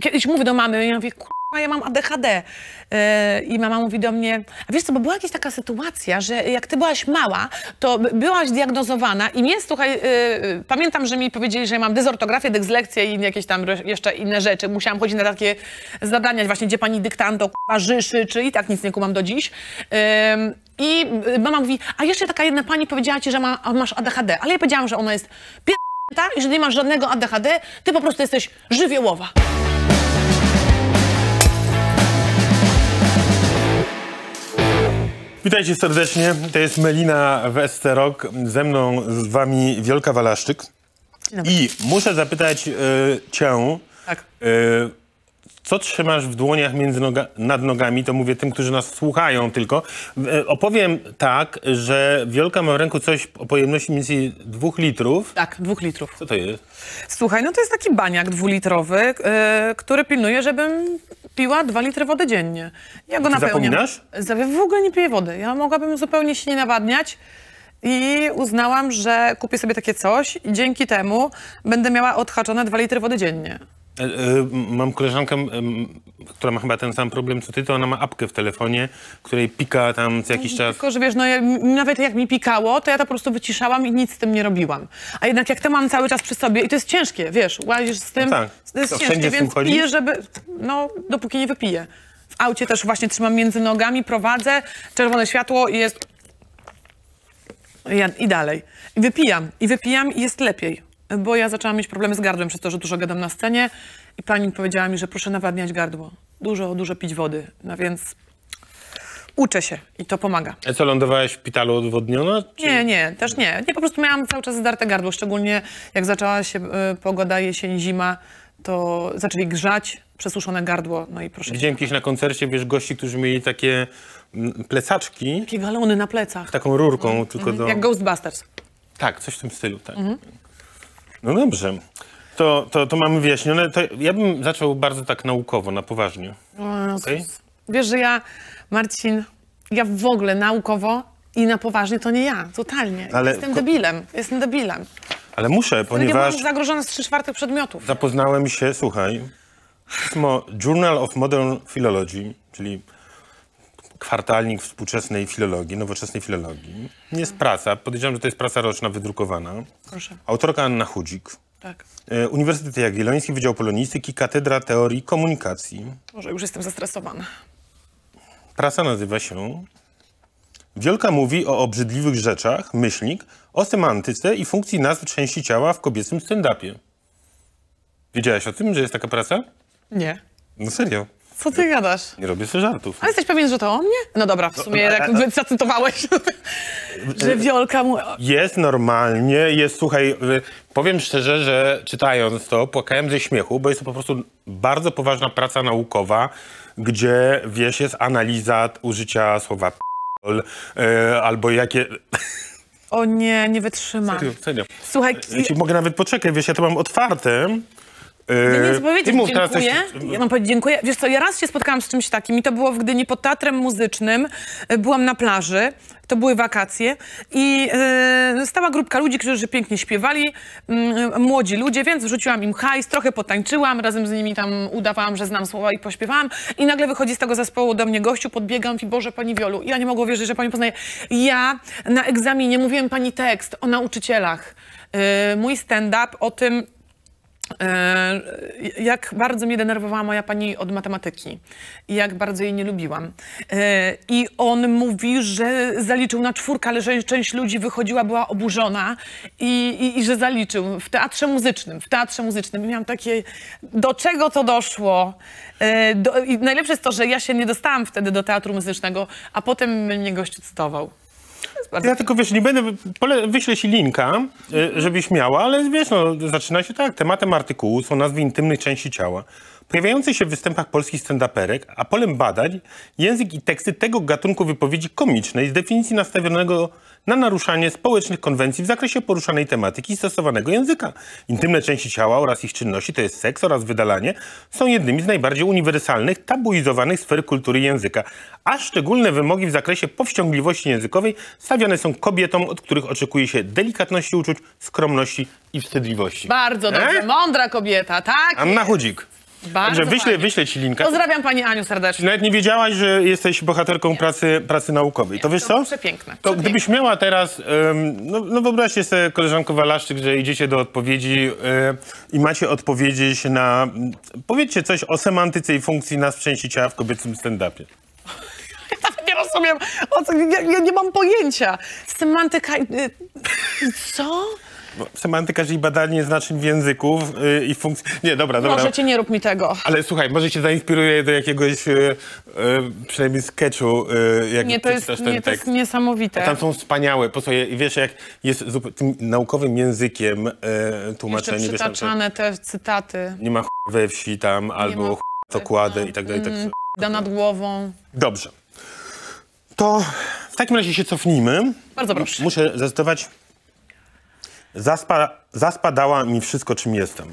kiedyś mówię do mamy, ja mówię, kurwa, ja mam ADHD. Yy, I mama mówi do mnie, a wiesz co, bo była jakaś taka sytuacja, że jak ty byłaś mała, to by- byłaś diagnozowana i mnie, słuchaj, yy, pamiętam, że mi powiedzieli, że ja mam dezortografię, dyslekcję i jakieś tam jeszcze inne rzeczy. Musiałam chodzić na takie zadania, właśnie gdzie pani dyktanto, kurwa, żyszy, czy i tak nic nie kumam do dziś. I mama mówi, a jeszcze taka jedna pani powiedziała ci, że ma, a masz ADHD, ale ja powiedziałam, że ona jest pier***ta i że nie masz żadnego ADHD, ty po prostu jesteś żywiołowa. Witajcie serdecznie, to jest Melina Westerok, ze mną z wami Wielka Walaszczyk. I muszę zapytać e, cię, Tak. e, co trzymasz w dłoniach między noga, nad nogami, to mówię tym, którzy nas słuchają tylko. E, opowiem tak, że Wielka ma w ręku coś o pojemności mniej więcej dwóch litrów. Tak, dwóch litrów. Co to jest? Słuchaj, no to jest taki baniak dwulitrowy, który pilnuje, żebym piła dwa litry wody dziennie. Ja go Ty napełniam. zapominasz? W ogóle nie piję wody. Ja mogłabym zupełnie się nie nawadniać. I uznałam, że kupię sobie takie coś i dzięki temu będę miała odhaczone dwa litry wody dziennie. E, e, Mam koleżankę, która ma chyba ten sam problem co ty, to ona ma apkę w telefonie, której pika tam co jakiś czas. Tylko, że wiesz, no ja, nawet jak mi pikało, to ja to po prostu wyciszałam i nic z tym nie robiłam. A jednak jak to mam cały czas przy sobie i to jest ciężkie, wiesz, łazisz z tym, No tak. to jest To ciężkie, więc piję, żeby, no, dopóki nie wypiję. W aucie też właśnie trzymam między nogami, prowadzę, czerwone światło i jest... I dalej. I wypijam, i wypijam i jest lepiej. Bo ja zaczęłam mieć problemy z gardłem przez to, że dużo gadam na scenie i pani powiedziała mi, że proszę nawadniać gardło. Dużo, dużo pić wody. No więc uczę się i to pomaga. A co, lądowałaś w szpitalu odwodniona? Czy... Nie, nie, też nie. Nie, po prostu miałam cały czas zdarte gardło, szczególnie jak zaczęła się y, pogoda jesień, zima, to zaczęli grzać, przesuszone gardło, no i proszę. Widziałem kiedyś na koncercie, wiesz, gości, którzy mieli takie mm, plecaczki, Takie galony na plecach, taką rurką, tylko do... jak Ghostbusters. Tak, coś w tym stylu, tak. No dobrze. To, to, to mamy wyjaśnione. To ja bym zaczął bardzo tak naukowo, na poważnie. O, Okej? Wiesz, że ja, Marcin, ja w ogóle naukowo i na poważnie to nie ja, totalnie. Ale Jestem debilem, jestem debilem. Ale muszę, Ja ponieważ byłam zagrożona z trzy czwartych przedmiotów. zapoznałem się, słuchaj, pismo Journal of Modern Philology, czyli kwartalnik współczesnej filologii, nowoczesnej filologii. Jest praca, podejrzewam, że to jest praca roczna wydrukowana. Proszę, Autorka Anna Chudzik. tak. E, Uniwersytet Jagielloński, Wydział Polonistyki, Katedra Teorii Komunikacji. Może już jestem zestresowana. Prasa nazywa się Wielka mówi o obrzydliwych rzeczach, myślnik, o semantyce i funkcji nazw części ciała w kobiecym stand-upie. Wiedziałaś o tym, że jest taka prasa? Nie. No serio, Co ty gadasz? nie robię sobie żartów. Ale jesteś pewien, że to o mnie? No dobra, w sumie a- jak zacytowałeś, że Wiolka mu... Jest normalnie, jest, słuchaj, y, powiem szczerze, że czytając to, płakałem ze śmiechu, bo jest to po prostu bardzo poważna praca naukowa, gdzie, wiesz, jest analiza użycia słowa p***ol, y, albo jakie... O nie, nie wytrzymam. Serio, serio. Słuchaj, Ja ci mogę nawet poczekaj, wiesz, ja to mam otwarte. Nie Yy, chcę powiedzieć mów teraz coś- dziękuję. Ja mam powiedzieć dziękuję. Wiesz co, ja raz się spotkałam z czymś takim i to było w Gdyni pod teatrem muzycznym. E, Byłam na plaży, to były wakacje i e, stała grupka ludzi, którzy pięknie śpiewali, mm, młodzi ludzie, więc wrzuciłam im hajs, trochę potańczyłam, razem z nimi tam udawałam, że znam słowa i pośpiewałam i nagle wychodzi z tego zespołu do mnie gościu, podbiegam i Boże, Pani Wiolu, ja nie mogę wierzyć, że Pani poznaje. Ja na egzaminie mówiłem Pani tekst o nauczycielach. E, mój stand-up o tym, jak bardzo mnie denerwowała moja pani od matematyki i jak bardzo jej nie lubiłam. E, I on mówi, że zaliczył na czwórkę, ale że część ludzi wychodziła, była oburzona i, i, i że zaliczył w teatrze muzycznym. W teatrze muzycznym. I miałam takie, do czego to doszło? E, Do, I najlepsze jest to, że ja się nie dostałam wtedy do teatru muzycznego, a potem mnie gościu cytował. Bardzo Ja tylko, wiesz, nie będę, pole, wyślę ci linka, y, żebyś miała, ale wiesz, no, zaczyna się tak. Tematem artykułu są nazwy intymnych części ciała, pojawiające się w występach polskich stand-uperek, a polem badań język i teksty tego gatunku wypowiedzi komicznej z definicji nastawionego na naruszanie społecznych konwencji w zakresie poruszanej tematyki i stosowanego języka. Intymne części ciała oraz ich czynności, to jest seks oraz wydalanie, są jednymi z najbardziej uniwersalnych, tabuizowanych sfer kultury języka, a szczególne wymogi w zakresie powściągliwości językowej stawiane są kobietom, od których oczekuje się delikatności uczuć, skromności i wstydliwości. Bardzo dobrze, E? mądra kobieta, tak? Anna Chudzik. Bardzo Także wyślę, fajnie. wyślę ci linka. Pozdrawiam pani Aniu serdecznie. Nawet nie wiedziałaś, że jesteś bohaterką pracy, pracy naukowej. To wiesz to co? przepiękne, To przepiękne. gdybyś miała teraz, no, no wyobraźcie sobie, koleżanko Walaszczyk, że idziecie do odpowiedzi e, i macie odpowiedzieć na, powiedzcie coś o semantyce i funkcji nas w części ciała w kobiecym stand-upie. Nie rozumiem, o co, ja, ja nie mam pojęcia. Semantyka... y, Co? Semantyka, czyli badanie znaczeń w języków y, i funkcji... Nie, dobra, dobra. Cię, nie rób mi tego. Ale słuchaj, może cię zainspiruje do jakiegoś e, e, przynajmniej sketchu, e, jak Nie, to jest, przeczytasz ten nie, to jest tekst. niesamowite. Tam są wspaniałe, posłuchaj, i wiesz, jak jest tym naukowym językiem Jeszcze tłumaczenie, wiesz, że przytaczane te cytaty. nie ma ch- we wsi tam, albo ma ch- to kładę i tak dalej. Tak. Da nad głową. Dobrze. To w takim razie się cofnijmy. Bardzo proszę. Muszę zacytować. Zaspa, zaspadała mi wszystko, czym jestem.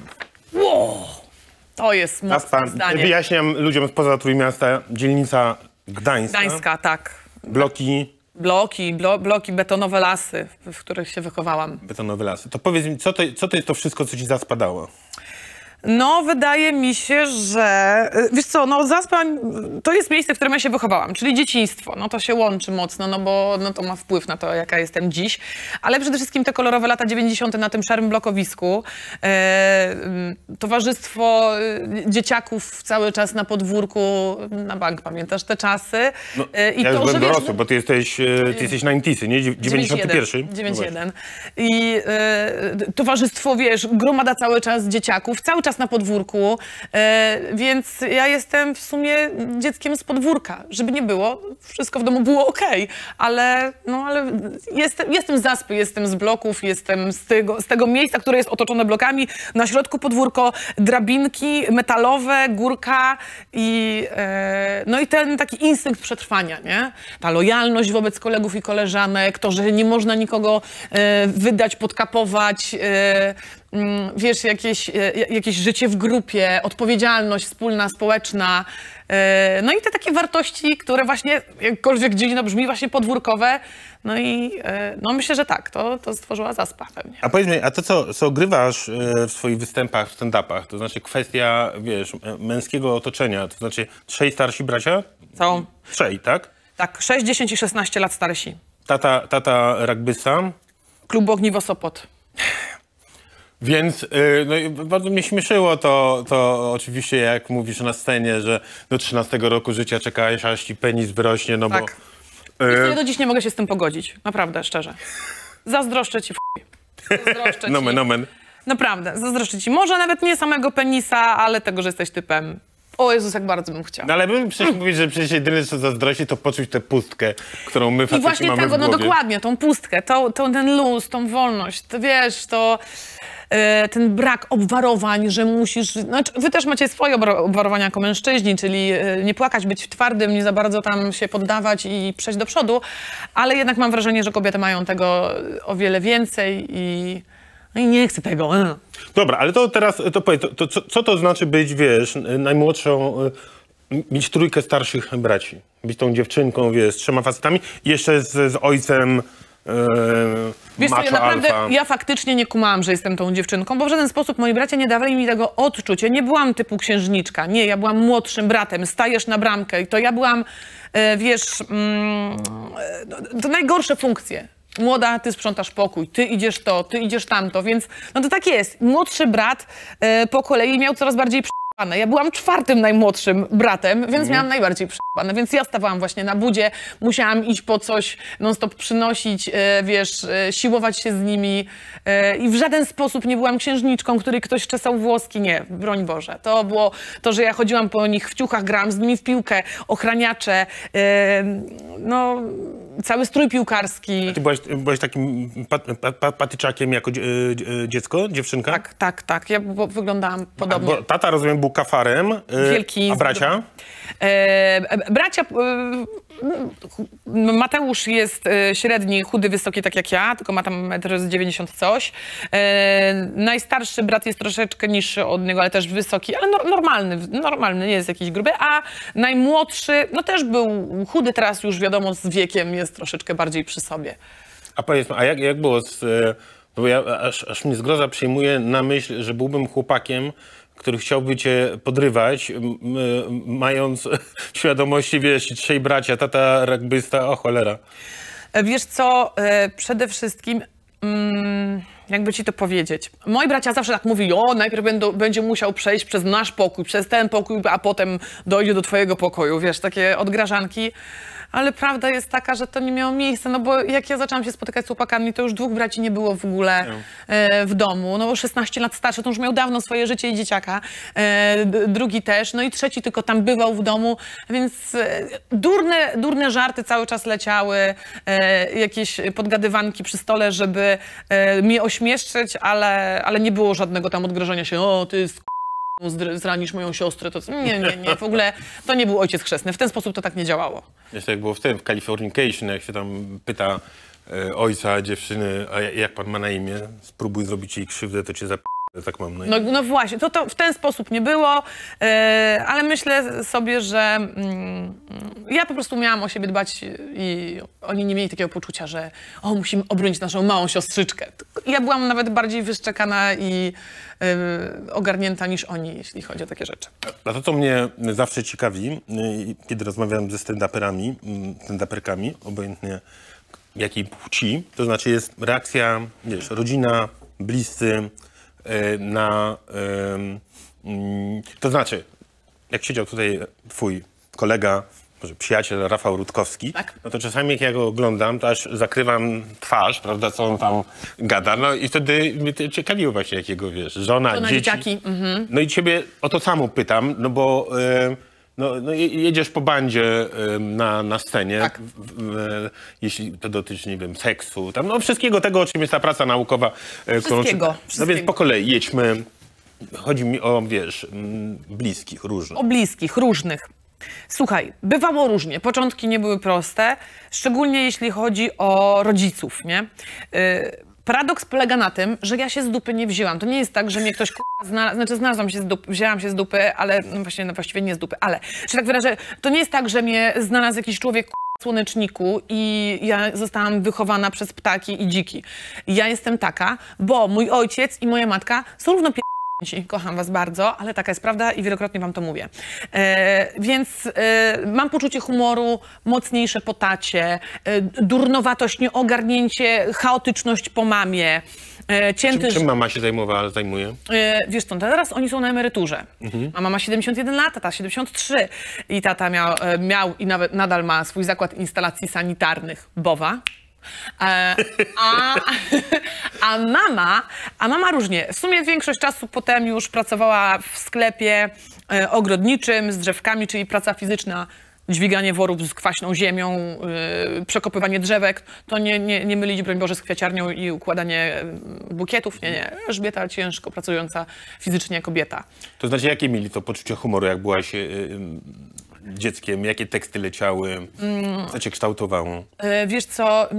To jest Zaspa, mocne zdanie. wyjaśniam ludziom spoza Trójmiasta, dzielnica Gdańska. Gdańska, tak. Bloki, Bloki, blo, bloki, betonowe lasy, w, w których się wychowałam. betonowe lasy. To powiedz mi, co to, co to jest to wszystko, co ci zaspadało? No, wydaje mi się, że. y, Wiesz co, no, Zaspa to jest miejsce, w którym ja się wychowałam, czyli dzieciństwo. No to się łączy mocno, no bo no, to ma wpływ na to, jaka jestem dziś. Ale przede wszystkim te kolorowe lata 90. na tym szarym blokowisku. E, towarzystwo y, dzieciaków cały czas na podwórku, na bank, pamiętasz te czasy? E, No, ja już byłem wiesz, dorosły, bo ty jesteś, e, ty jesteś 90, nie? Dziew- 91. 91. I e, towarzystwo, wiesz, gromada cały czas dzieciaków, cały czas na podwórku, e, więc ja jestem w sumie dzieckiem z podwórka. Żeby nie było, wszystko w domu było okej, ale, no, ale jestem, jestem z zaspy, jestem z bloków, jestem z tego, z tego miejsca, które jest otoczone blokami. Na środku podwórko, drabinki metalowe, górka i, e, no i ten taki instynkt przetrwania, nie? Ta lojalność wobec kolegów i koleżanek, to, że nie można nikogo e, wydać, podkapować, wiesz, jakieś, e, jakieś życie w grupie, odpowiedzialność wspólna, społeczna. e, No i te takie wartości, które właśnie, jakkolwiek dziwnie brzmi, właśnie podwórkowe. No i e, no myślę, że tak, to, to stworzyła zaspa pewnie. A powiedz mi, a to co, co ogrywasz e, w swoich występach, w stand-upach, to znaczy kwestia, wiesz, męskiego otoczenia, to znaczy trzej starsi bracia? Są, Trzej, tak? tak, 6, 10 i 16 lat starsi. Tata, tata rugbysta, Klub Ogniwo Sopot. Więc y, no, i bardzo mnie śmieszyło to, to oczywiście, jak mówisz na scenie, że do 13 roku życia czekałeś, aż ci penis wyrośnie, no Tak. bo... Ja Y, do dziś nie mogę się z tym pogodzić. Naprawdę, szczerze. Zazdroszczę ci chuj. Zazdroszczę ci. nomen, nomen. Naprawdę, zazdroszczę ci. Może nawet nie samego penisa, ale tego, że jesteś typem. O Jezus, jak bardzo bym chciał. No ale bym przecież mówić, że przecież jedyne co zazdrości, to poczuć tę pustkę, którą my I faceci właśnie mamy tego, w no dokładnie, tą pustkę, to, to, ten luz, tą wolność, to wiesz, to ten brak obwarowań, że musisz, znaczy wy też macie swoje obwarowania jako mężczyźni, czyli e, nie płakać, być twardym, nie za bardzo tam się poddawać i przejść do przodu, ale jednak mam wrażenie, że kobiety mają tego o wiele więcej i, no i nie chcę tego. e. Dobra, ale to teraz, to powiedz, to, to, co, co to znaczy być, wiesz, najmłodszą, mieć trójkę starszych braci? Być tą dziewczynką, wiesz, z trzema facetami jeszcze z, z ojcem Wiesz co, ja naprawdę, alfa. ja faktycznie nie kumałam, że jestem tą dziewczynką, bo w żaden sposób moi bracia nie dawali mi tego odczucia. Nie byłam typu księżniczka, nie, ja byłam młodszym bratem, stajesz na bramkę i to ja byłam, e, wiesz, mm, e, to najgorsze funkcje. Młoda, ty sprzątasz pokój, ty idziesz to, ty idziesz tamto, więc no to tak jest. Młodszy brat e, po kolei miał coraz bardziej prze***ane. Ja byłam czwartym najmłodszym bratem, więc miałam najbardziej prze***ane, więc ja stawałam właśnie na budzie, musiałam iść po coś, non-stop przynosić, e, wiesz, e, siłować się z nimi e, i w żaden sposób nie byłam księżniczką, której ktoś czesał włoski, nie, broń Boże. To było to, że ja chodziłam po nich w ciuchach, grałam z nimi w piłkę, ochraniacze, no, cały strój piłkarski. Ty byłaś, byłaś takim pat, pat, pat, patyczakiem jako dzie, dziecko, dziewczynka? Tak, tak, tak, ja bo, wyglądam A, podobnie. bo tata, rozumiem, był kafarem. e, Wielki. A bracia? E, bracia, e, Mateusz jest e, średni, chudy, wysoki, tak jak ja, tylko ma tam 1,90 m coś. E, najstarszy brat jest troszeczkę niższy od niego, ale też wysoki, ale no, normalny, normalny, nie jest jakiś gruby. A najmłodszy, no też był chudy, teraz już wiadomo z wiekiem jest troszeczkę bardziej przy sobie. A powiedz, a jak, jak było z... e, Bo ja aż, aż mnie zgroza przyjmuje na myśl, że byłbym chłopakiem, który chciałby cię podrywać, mając świadomości, wiesz, trzej bracia, tata rugbysta, o cholera. E, Wiesz co, e, przede wszystkim, mm, jakby ci to powiedzieć. Moi bracia zawsze tak mówili, o, najpierw będą, będzie musiał przejść przez nasz pokój, przez ten pokój, a potem dojdzie do twojego pokoju, wiesz, takie odgrażanki. Ale prawda jest taka, że to nie miało miejsca, no bo jak ja zaczęłam się spotykać z chłopakami, to już dwóch braci nie było w ogóle e, w domu. No bo 16 lat starszy, to już miał dawno swoje życie i dzieciaka. E, drugi też, no i trzeci tylko tam bywał w domu, więc e, durne, durne żarty cały czas leciały, e, jakieś podgadywanki przy stole, żeby e, mnie ośmieszczyć, ale, ale nie było żadnego tam odgrożenia się, o ty zdr- zranisz moją siostrę, to? Nie, nie, nie, w ogóle to nie był ojciec chrzestny. W ten sposób to tak nie działało. Wiesz, jak było w tym, w Californication, jak się tam pyta e, ojca dziewczyny, a ja- jak pan ma na imię, spróbuj zrobić jej krzywdę, to cię zap... tak mam na imię. No, no właśnie, to, to w ten sposób nie było, e, ale myślę sobie, że mm, ja po prostu miałam o siebie dbać i oni nie mieli takiego poczucia, że o, musimy obronić naszą małą siostrzyczkę. Ja byłam nawet bardziej wyszczekana i e, ogarnięta niż oni, jeśli chodzi o takie rzeczy. A to, co mnie zawsze ciekawi, y, kiedy rozmawiam ze stand-uperami, mm, stand-uperkami, obojętnie jakiej płci, to znaczy jest reakcja, wiesz, rodzina, bliscy na... ym, mm, to znaczy, jak siedział tutaj twój kolega, może przyjaciel Rafał Rutkowski, Tak. no to czasami jak ja go oglądam, to aż zakrywam twarz, prawda, co on tam gada, no i wtedy mnie to ciekawiło właśnie, jakiego, wiesz, żona, Żona, dzieci. dzieciaki, mhm. No i ciebie o to samo pytam, no bo e, no, no je- jedziesz po bandzie na, na scenie, Tak. jeśli to dotyczy, nie wiem, seksu, tam, no wszystkiego tego, o czym jest ta praca naukowa. e, którą- Wszystkiego, No więc po kolei jedźmy. Chodzi mi o, wiesz, bliskich, różnych. O bliskich, różnych. Słuchaj, bywało różnie. Początki nie były proste, szczególnie jeśli chodzi o rodziców, nie? Yy, paradoks polega na tym, że ja się z dupy nie wzięłam. To nie jest tak, że mnie ktoś znalazł, znaczy znalazłam się z dupy, wzięłam się z dupy, ale no właśnie, no właściwie nie z dupy, ale, że tak wyrażę, to nie jest tak, że mnie znalazł jakiś człowiek słoneczniku i ja zostałam wychowana przez ptaki i dziki. Ja jestem taka, bo mój ojciec i moja matka są równo Kocham was bardzo, ale taka jest prawda i wielokrotnie wam to mówię. E, więc e, mam poczucie humoru, mocniejsze potacie, e, durnowatość, nieogarnięcie, chaotyczność po mamie, e, cięty... Czym, czym mama się zajmowała, zajmuje? E, Wiesz co, teraz oni są na emeryturze. Mama ma 71 lat, tata 73. I tata miał, e, miał i nawet nadal ma swój zakład instalacji sanitarnych Bowa. E, a, a mama, a mama różnie. W sumie większość czasu potem już pracowała w sklepie e, ogrodniczym z drzewkami, czyli praca fizyczna, dźwiganie worów z kwaśną ziemią, e, przekopywanie drzewek. To nie, nie, nie mylić, broń Boże, z kwiaciarnią i układanie bukietów. Nie, nie. Elżbieta ciężko pracująca fizycznie kobieta. To znaczy, jakie mieli to poczucie humoru, jak byłaś y, y, dzieckiem? Jakie teksty leciały? Co cię kształtowało? E, Wiesz co,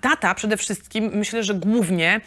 tata przede wszystkim, myślę, że głównie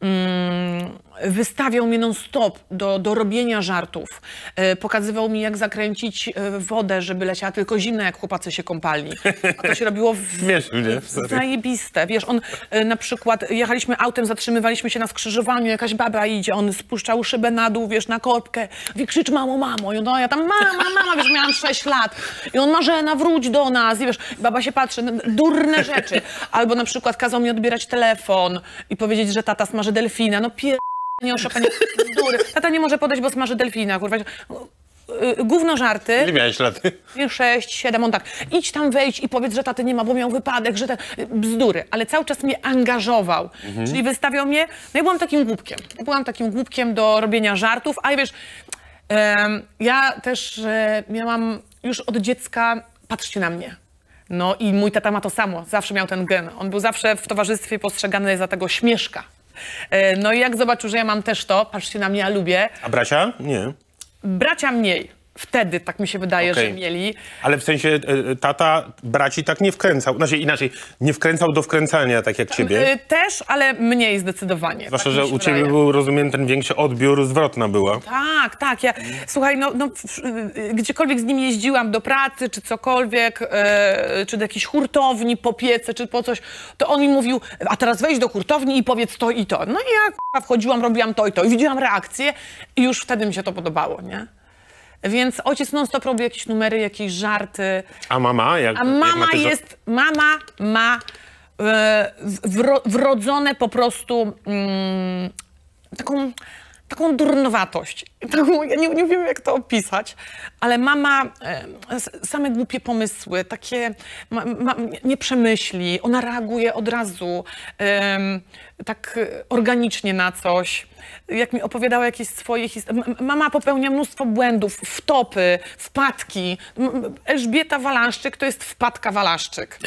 mm, wystawiał mnie non-stop do, do robienia żartów. E, pokazywał mi, jak zakręcić e, wodę, żeby leciała tylko zimna, jak chłopacy się kąpali. A to się robiło w, nie? Sorry. Zajebiste. Wiesz, on e, na przykład, jechaliśmy autem, zatrzymywaliśmy się na skrzyżowaniu, jakaś baba idzie, on spuszczał szybę na dół, wiesz, na korbkę, mówi, krzycz mamo, mamo. I on, no, ja tam, mama, mama, wiesz, miałam 6 lat. I on, Marzena, wróć do nas. I wiesz, baba się patrzy, durne rzeczy. Albo na przykład kazał mi odbierać telefon i powiedzieć, że tata smaży delfina. No pier... Nie oszukanie, bzdury. Tata nie może podejść, bo smaży delfina, kurwa. Y, Gówno żarty. Ile miałeś lat? Nie, Sześć, siedem, on tak, idź tam wejdź i powiedz, że taty nie ma, bo miał wypadek, że te bzdury, ale cały czas mnie angażował, czyli wystawiał mnie, no ja byłam takim głupkiem, ja byłam takim głupkiem do robienia żartów, a wiesz, ja też e, miałam już od dziecka, patrzcie na mnie, no i mój tata ma to samo, zawsze miał ten gen, on był zawsze w towarzystwie postrzegany za tego śmieszka. E, No i jak zobaczył, że ja mam też to, patrzcie na mnie, ja lubię, A bracia? Nie. Bracia mniej. Wtedy, tak mi się wydaje, Okej. że mieli. Ale w sensie e, e, tata braci tak nie wkręcał, znaczy inaczej, nie wkręcał do wkręcania tak jak ciebie. Y, Też, ale mniej zdecydowanie. Zwłaszcza, tak że u ciebie był, rozumiem, ten większy odbiór, zwrotna była. Tak, tak. Ja, słuchaj, no, no, gdziekolwiek z nim jeździłam do pracy, czy cokolwiek, e, czy do jakiejś hurtowni po piece, czy po coś, to on mi mówił, a teraz wejdź do hurtowni i powiedz to i to. No i ja wchodziłam, robiłam to i to i widziałam reakcję i już wtedy mi się to podobało, nie? Więc ojciec non-stop robi jakieś numery, jakieś żarty. A mama? Jak, A jak mama żo- jest, mama ma e, wro, wrodzone po prostu mm, taką, taką durnowatość. Taką, ja nie, nie wiem, jak to opisać, ale mama e, same głupie pomysły, takie ma, ma, nie przemyśli, ona reaguje od razu tak organicznie na coś. Jak mi opowiadała jakieś swoje historie. Mama popełnia mnóstwo błędów, wtopy, wpadki. Elżbieta Walaszczyk to jest wpadka Walaszczyk.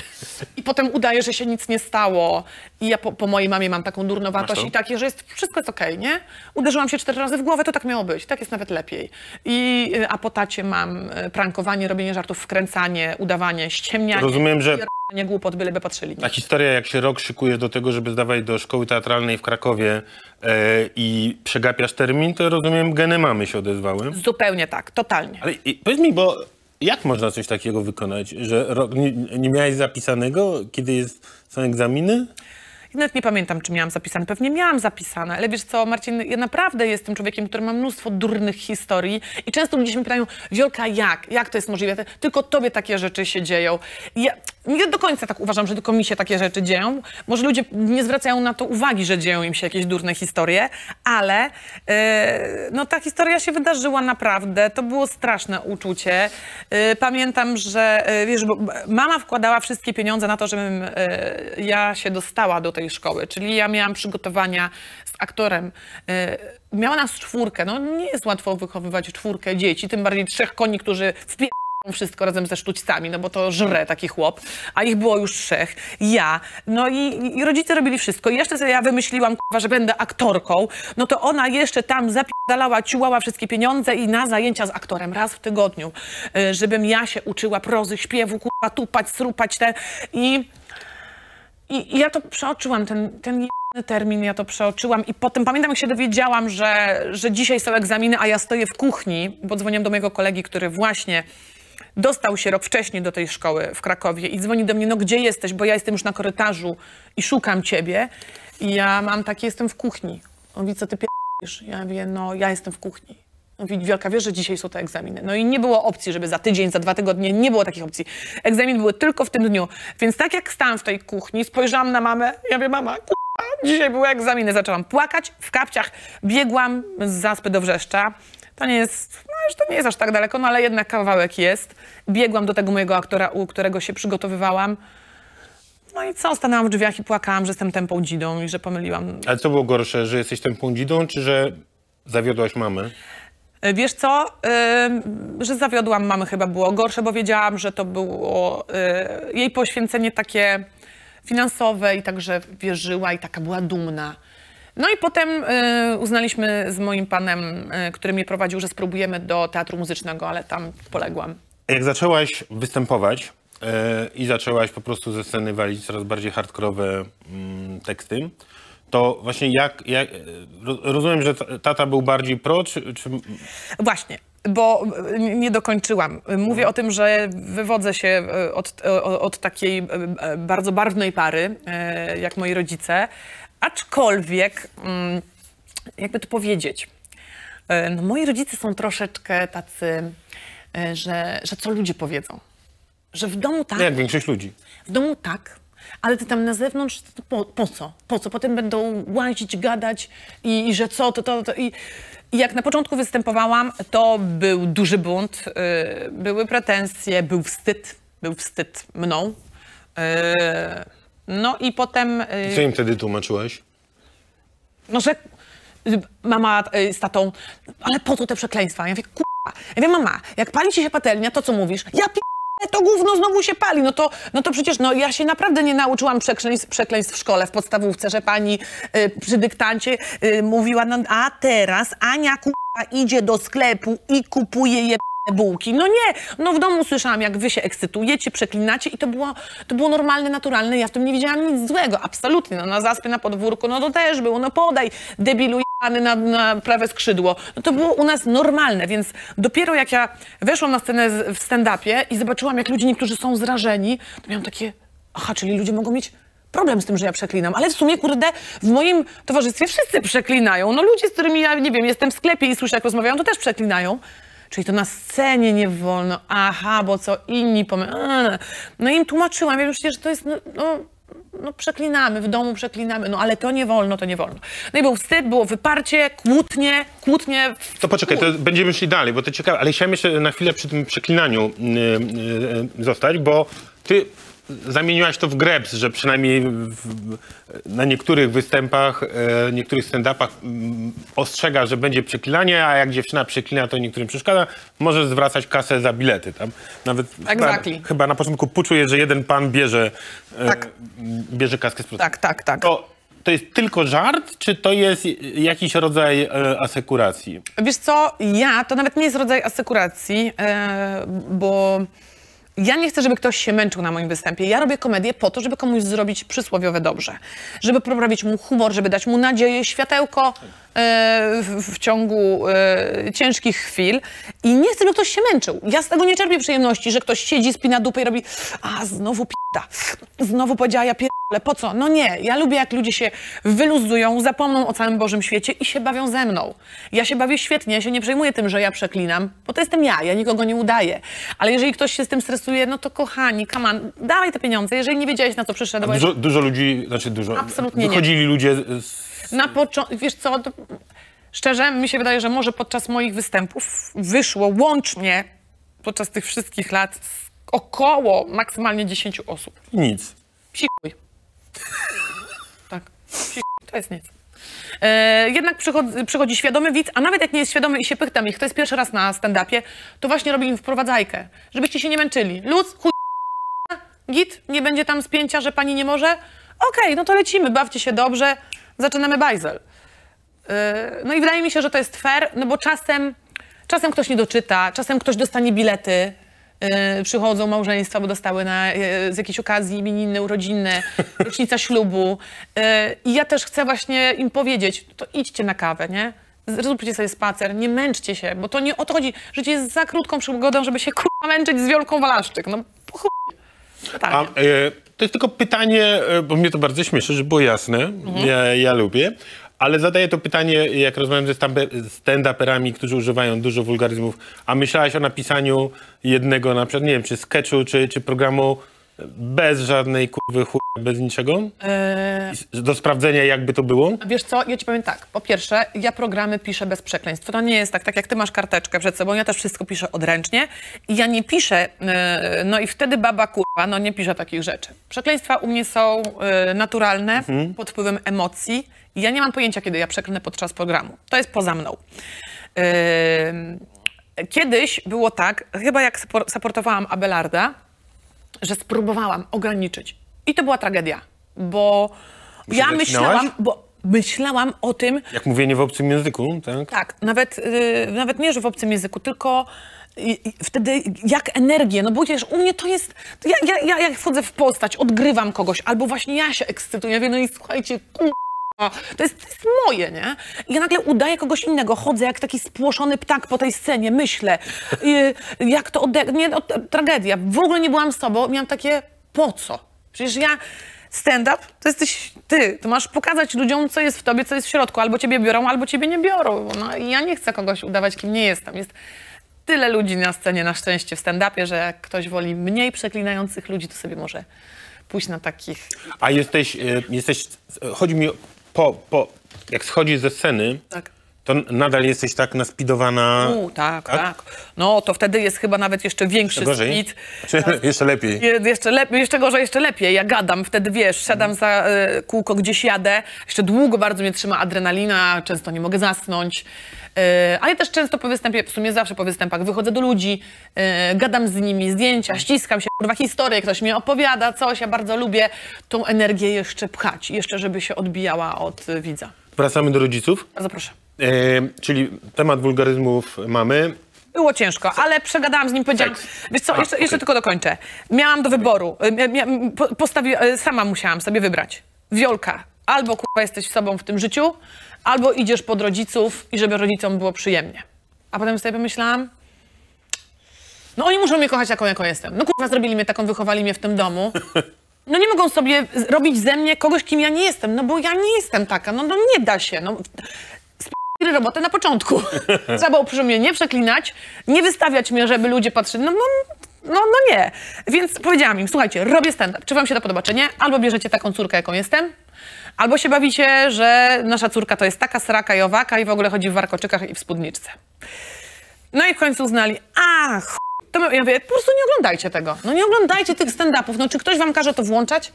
I potem udaje, że się nic nie stało. I ja po, po mojej mamie mam taką durnowatość to? i takie, że jest, wszystko jest okej, nie? Uderzyłam się cztery razy w głowę, to tak miało być. Tak jest nawet lepiej. I, y, a po tacie mam y, prankowanie, robienie żartów, wkręcanie, udawanie, ściemnianie. Rozumiem, że- Nie głupot, byleby patrzyli. Ta historia, jak się rok szykuje do tego, żeby zdawać do szkoły teatralnej w Krakowie e, i przegapiasz termin, to rozumiem, geny mamy się odezwały. Zupełnie tak, totalnie. Ale i, powiedz mi, bo jak można coś takiego wykonać, że rok nie, nie miałeś zapisanego, kiedy jest, są egzaminy? Ja Nawet nie pamiętam, czy miałam zapisane. Pewnie miałam zapisane, ale wiesz co, Marcin, ja naprawdę jestem człowiekiem, który ma mnóstwo durnych historii i często ludzie się mnie pytają, Wiolka, jak? Jak to jest możliwe? Tylko tobie takie rzeczy się dzieją. I ja nie do końca tak uważam, że tylko mi się takie rzeczy dzieją. Może ludzie nie zwracają na to uwagi, że dzieją im się jakieś durne historie, ale e, no ta historia się wydarzyła naprawdę. To było straszne uczucie. E, pamiętam, że e, wiesz, mama wkładała wszystkie pieniądze na to, żebym ja się dostała do tej szkoły. Czyli ja miałam przygotowania z aktorem. Miała nas czwórkę. No nie jest łatwo wychowywać czwórkę dzieci, tym bardziej trzech koni, którzy wszystko razem ze sztućcami, no bo to żre taki chłop, a ich było już trzech. Ja, no i, i rodzice robili wszystko. I jeszcze sobie ja wymyśliłam, że będę aktorką, no to ona jeszcze tam zapierdalała, ciułała wszystkie pieniądze i na zajęcia z aktorem raz w tygodniu, y, żebym ja się uczyła prozy, śpiewu, kurwa, tupać, srupać te i... I, I ja to przeoczyłam, ten, ten termin, ja to przeoczyłam i potem pamiętam, jak się dowiedziałam, że, że dzisiaj są egzaminy, a ja stoję w kuchni, bo dzwoniłam do mojego kolegi, który właśnie dostał się rok wcześniej do tej szkoły w Krakowie i dzwoni do mnie, no gdzie jesteś, bo ja jestem już na korytarzu i szukam ciebie. I ja mam takie, jestem w kuchni. On mówi, co ty pierdolisz? Ja mówię, no ja jestem w kuchni. On mówi, Wielka, wiesz, że dzisiaj są te egzaminy. No i nie było opcji, żeby za tydzień, za dwa tygodnie, nie było takich opcji. Egzaminy były tylko w tym dniu. Więc tak jak stałam w tej kuchni, spojrzałam na mamę, ja mówię, mama, dzisiaj były egzaminy. Zaczęłam płakać, w kapciach biegłam z Zaspy do Wrzeszcza. To nie jest, no już to nie jest aż tak daleko, no ale jednak kawałek jest. Biegłam do tego mojego aktora, u którego się przygotowywałam. No i co, stanęłam w drzwiach i płakałam, że jestem tępą dzidą i że pomyliłam Ale co było gorsze, że jesteś tępą dzidą, czy że zawiodłaś mamę? E, Wiesz co, Ym, że zawiodłam mamy chyba było gorsze, bo wiedziałam, że to było y, jej poświęcenie takie finansowe i także wierzyła i taka była dumna. No i potem y, uznaliśmy z moim panem, y, który mnie prowadził, że spróbujemy do teatru muzycznego, ale tam poległam. Jak zaczęłaś występować e, i zaczęłaś po prostu ze sceny walić coraz bardziej hardkorowe mm, teksty, to właśnie jak, jak e, ro- rozumiem, że ta- tata był bardziej pro, czy, czy Właśnie, bo nie dokończyłam. Mówię o tym, że wywodzę się od, od, takiej bardzo barwnej pary, jak moi rodzice, aczkolwiek, mm, jakby to powiedzieć, y, no moi rodzice są troszeczkę tacy, y, że, że co ludzie powiedzą. Że w domu tak, jak większość ludzi? w domu tak, ale ty tam na zewnątrz, po, po co? Po co? Potem będą łazić, gadać i, i że co, to, to, to. I, I jak na początku występowałam, to był duży bunt, y, były pretensje, był wstyd, był wstyd mną. Y, no i potem, y, Co im wtedy tłumaczyłaś? no że y, mama y, z tatą, ale po co te przekleństwa? Ja mówię, kurwa. Ja mówię, mama, jak pali ci się patelnia, to co mówisz? Ja pi... to gówno znowu się pali. No to, no to przecież no, ja się naprawdę nie nauczyłam przekleństw, przekleństw w szkole, w podstawówce, że pani y, przy dyktancie y, mówiła, no, a teraz Ania kurwa idzie do sklepu i kupuje je bułki. No nie, no w domu słyszałam, jak wy się ekscytujecie, przeklinacie i to było, to było normalne, naturalne. Ja w tym nie widziałam nic złego, absolutnie. No na zaspie, na podwórku, no to też było, no podaj, debilu na, na prawe skrzydło. No to było u nas normalne, więc dopiero jak ja weszłam na scenę w stand-upie i zobaczyłam, jak ludzie niektórzy są zrażeni, to miałam takie, aha, czyli ludzie mogą mieć problem z tym, że ja przeklinam, ale w sumie, kurde, w moim towarzystwie wszyscy przeklinają. No ludzie, z którymi ja, nie wiem, jestem w sklepie i słyszę, jak rozmawiają, to też przeklinają. Czyli to na scenie nie wolno. Aha, bo co inni pomyślą. No i im tłumaczyłam, ja wiem, przecież to jest, no, no, no przeklinamy, w domu przeklinamy, no ale to nie wolno, to nie wolno. No i był wstyd, było wyparcie, kłótnie, kłótnie. To poczekaj, to będziemy szli dalej, bo to ciekawe, ale chciałem jeszcze na chwilę przy tym przeklinaniu yy, yy, zostać, bo ty zamieniłaś to w greps, że przynajmniej w, na niektórych występach, e, niektórych stand-upach mm, ostrzega, że będzie przeklinanie, a jak dziewczyna przeklina, to niektórym przeszkadza, możesz zwracać kasę za bilety. Tam nawet Exactly. chyba, chyba na początku puczuję, że jeden pan bierze, e, Tak. bierze kaskę z procesu. Tak, tak, tak. To, to jest tylko żart, czy to jest jakiś rodzaj e, asekuracji? Wiesz co, ja, to nawet nie jest rodzaj asekuracji, e, bo ja nie chcę, żeby ktoś się męczył na moim występie. Ja robię komedię po to, żeby komuś zrobić przysłowiowe dobrze. Żeby poprawić mu humor, żeby dać mu nadzieję, światełko e, w, ciągu e, ciężkich chwil. I nie chcę, żeby ktoś się męczył. Ja z tego nie czerpię przyjemności, że ktoś siedzi, spina dupę i robi a, znowu p***a, znowu powiedziała ja pierdolę, po co? No nie, ja lubię jak ludzie się wyluzują, zapomną o całym Bożym świecie i się bawią ze mną. Ja się bawię świetnie, ja się nie przejmuję tym, że ja przeklinam, bo to jestem ja, ja nikogo nie udaję. Ale jeżeli ktoś się z tym stresuje, no to kochani, come on, dawaj te pieniądze, jeżeli nie wiedziałeś na co przyszedłeś. Dużo, dużo ludzi, znaczy dużo. Absolutnie nie. Wychodzili ludzie z, Na początku, wiesz co, to, szczerze, mi się wydaje, że może podczas moich występów wyszło łącznie podczas tych wszystkich lat z około maksymalnie 10 osób. nic. Psikuj. Tak, psikuj, to jest nic. E, jednak przychodzi, przychodzi świadomy widz, a nawet jak nie jest świadomy i się pytam ich, to jest pierwszy raz na stand-upie, to właśnie robi im wprowadzajkę, żebyście się nie męczyli. Luz, chuj, git, nie będzie tam spięcia, że pani nie może? Okej, no to lecimy, bawcie się dobrze, zaczynamy bajzel. Yy, No i wydaje mi się, że to jest fair, no bo czasem, czasem ktoś nie doczyta, czasem ktoś dostanie bilety, przychodzą małżeństwa, bo dostały na, yy, z jakiejś okazji imieniny, urodziny, rocznica ślubu. Yy, I ja też chcę właśnie im powiedzieć, to idźcie na kawę, nie? Zróbcie sobie spacer, nie męczcie się, bo to nie o to chodzi. Życie jest za krótką przygodą, żeby się kurwa męczyć z Wiolką Walaszczyk. No chuj. Tak. A, to jest tylko pytanie, bo mnie to bardzo śmieszy, żeby było jasne. Mhm. Ja, ja lubię. Ale zadaję to pytanie, jak rozmawiam ze stand-uperami, którzy używają dużo wulgaryzmów. A myślałaś o napisaniu jednego, na przykład, nie wiem, czy sketchu, czy, czy programu bez żadnej kurwy chuj, bez niczego? Yy, Do sprawdzenia, jakby to było? Wiesz co, ja ci powiem tak. Po pierwsze, ja programy piszę bez przekleństw. To nie jest tak, tak jak ty masz karteczkę przed sobą, ja też wszystko piszę odręcznie i ja nie piszę, yy, no i wtedy baba kurwa, no nie pisze takich rzeczy. Przekleństwa u mnie są yy, naturalne, pod wpływem emocji i ja nie mam pojęcia, kiedy ja przeklnę podczas programu. To jest poza mną. Kiedyś było tak, chyba jak supportowałam Abelarda, że spróbowałam ograniczyć. I to była tragedia, bo ja myślałam, bo myślałam o tym, Jak mówienie w obcym języku, tak? tak, nawet, yy, nawet nie, że w obcym języku, tylko i, i wtedy jak energię, no bo wiesz, u mnie to jest, to ja, ja, ja jak wchodzę w postać, odgrywam kogoś, albo właśnie ja się ekscytuję, ja wiem, no i słuchajcie, ku... To jest, to jest moje, nie? I ja nagle udaję kogoś innego, chodzę jak taki spłoszony ptak po tej scenie, myślę, yy, jak to ode... Nie, no, tragedia. W ogóle nie byłam sobą, miałam takie, po co? Przecież ja, stand-up to jesteś ty, to masz pokazać ludziom, co jest w tobie, co jest w środku, albo ciebie biorą, albo ciebie nie biorą. No i ja nie chcę kogoś udawać, kim nie jestem. Jest tyle ludzi na scenie, na szczęście w stand-upie, że jak ktoś woli mniej przeklinających ludzi, to sobie może pójść na takich A jesteś, e, jesteś chodzi mi po, po, jak schodzisz ze sceny, Tak. to nadal jesteś tak naspidowana. U, tak, Tak? tak, No to wtedy jest chyba nawet jeszcze większy Jeszcze gorzej? speed. Czy jeszcze lepiej? Je, jeszcze, lepiej, jeszcze gorzej, jeszcze lepiej. Ja gadam, wtedy wiesz, siadam za y, kółko, gdzieś jadę. Jeszcze długo bardzo mnie trzyma adrenalina, często nie mogę zasnąć. Y, ale też często po występie, w sumie zawsze po występach, wychodzę do ludzi, y, gadam z nimi, zdjęcia, ściskam się, kurwa historię, ktoś mi opowiada coś, ja bardzo lubię tą energię jeszcze pchać, jeszcze żeby się odbijała od widza. Wracamy do rodziców. Bardzo proszę. E, czyli temat wulgaryzmów mamy. Było ciężko, ale przegadałam z nim, powiedziałam, wiesz co, jeszcze, jeszcze tylko dokończę. Miałam do wyboru, po- postawi, sama musiałam sobie wybrać. Wiolka, albo kurwa jesteś sobą w tym życiu, albo idziesz pod rodziców i żeby rodzicom było przyjemnie. A potem sobie pomyślałam, no oni muszą mnie kochać taką, jaką jestem. No kurwa, zrobili mnie taką, wychowali mnie w tym domu. No nie mogą sobie robić ze mnie kogoś, kim ja nie jestem, no bo ja nie jestem taka, no, no nie da się. No. Sp- robotę na początku. Trzeba było przy mnie nie przeklinać, nie wystawiać mnie, żeby ludzie patrzyli. No, no, no, no nie. Więc powiedziałam im, słuchajcie, robię stand-up. Czy wam się to podoba, czy nie? Albo bierzecie taką córkę, jaką jestem, albo się bawicie, że nasza córka to jest taka sraka i owaka i w ogóle chodzi w warkoczykach i w spódniczce. No i w końcu uznali, a ch... to my, ja mówię, po prostu nie oglądajcie tego. No nie oglądajcie tych stand-upów. No czy ktoś wam każe to włączać?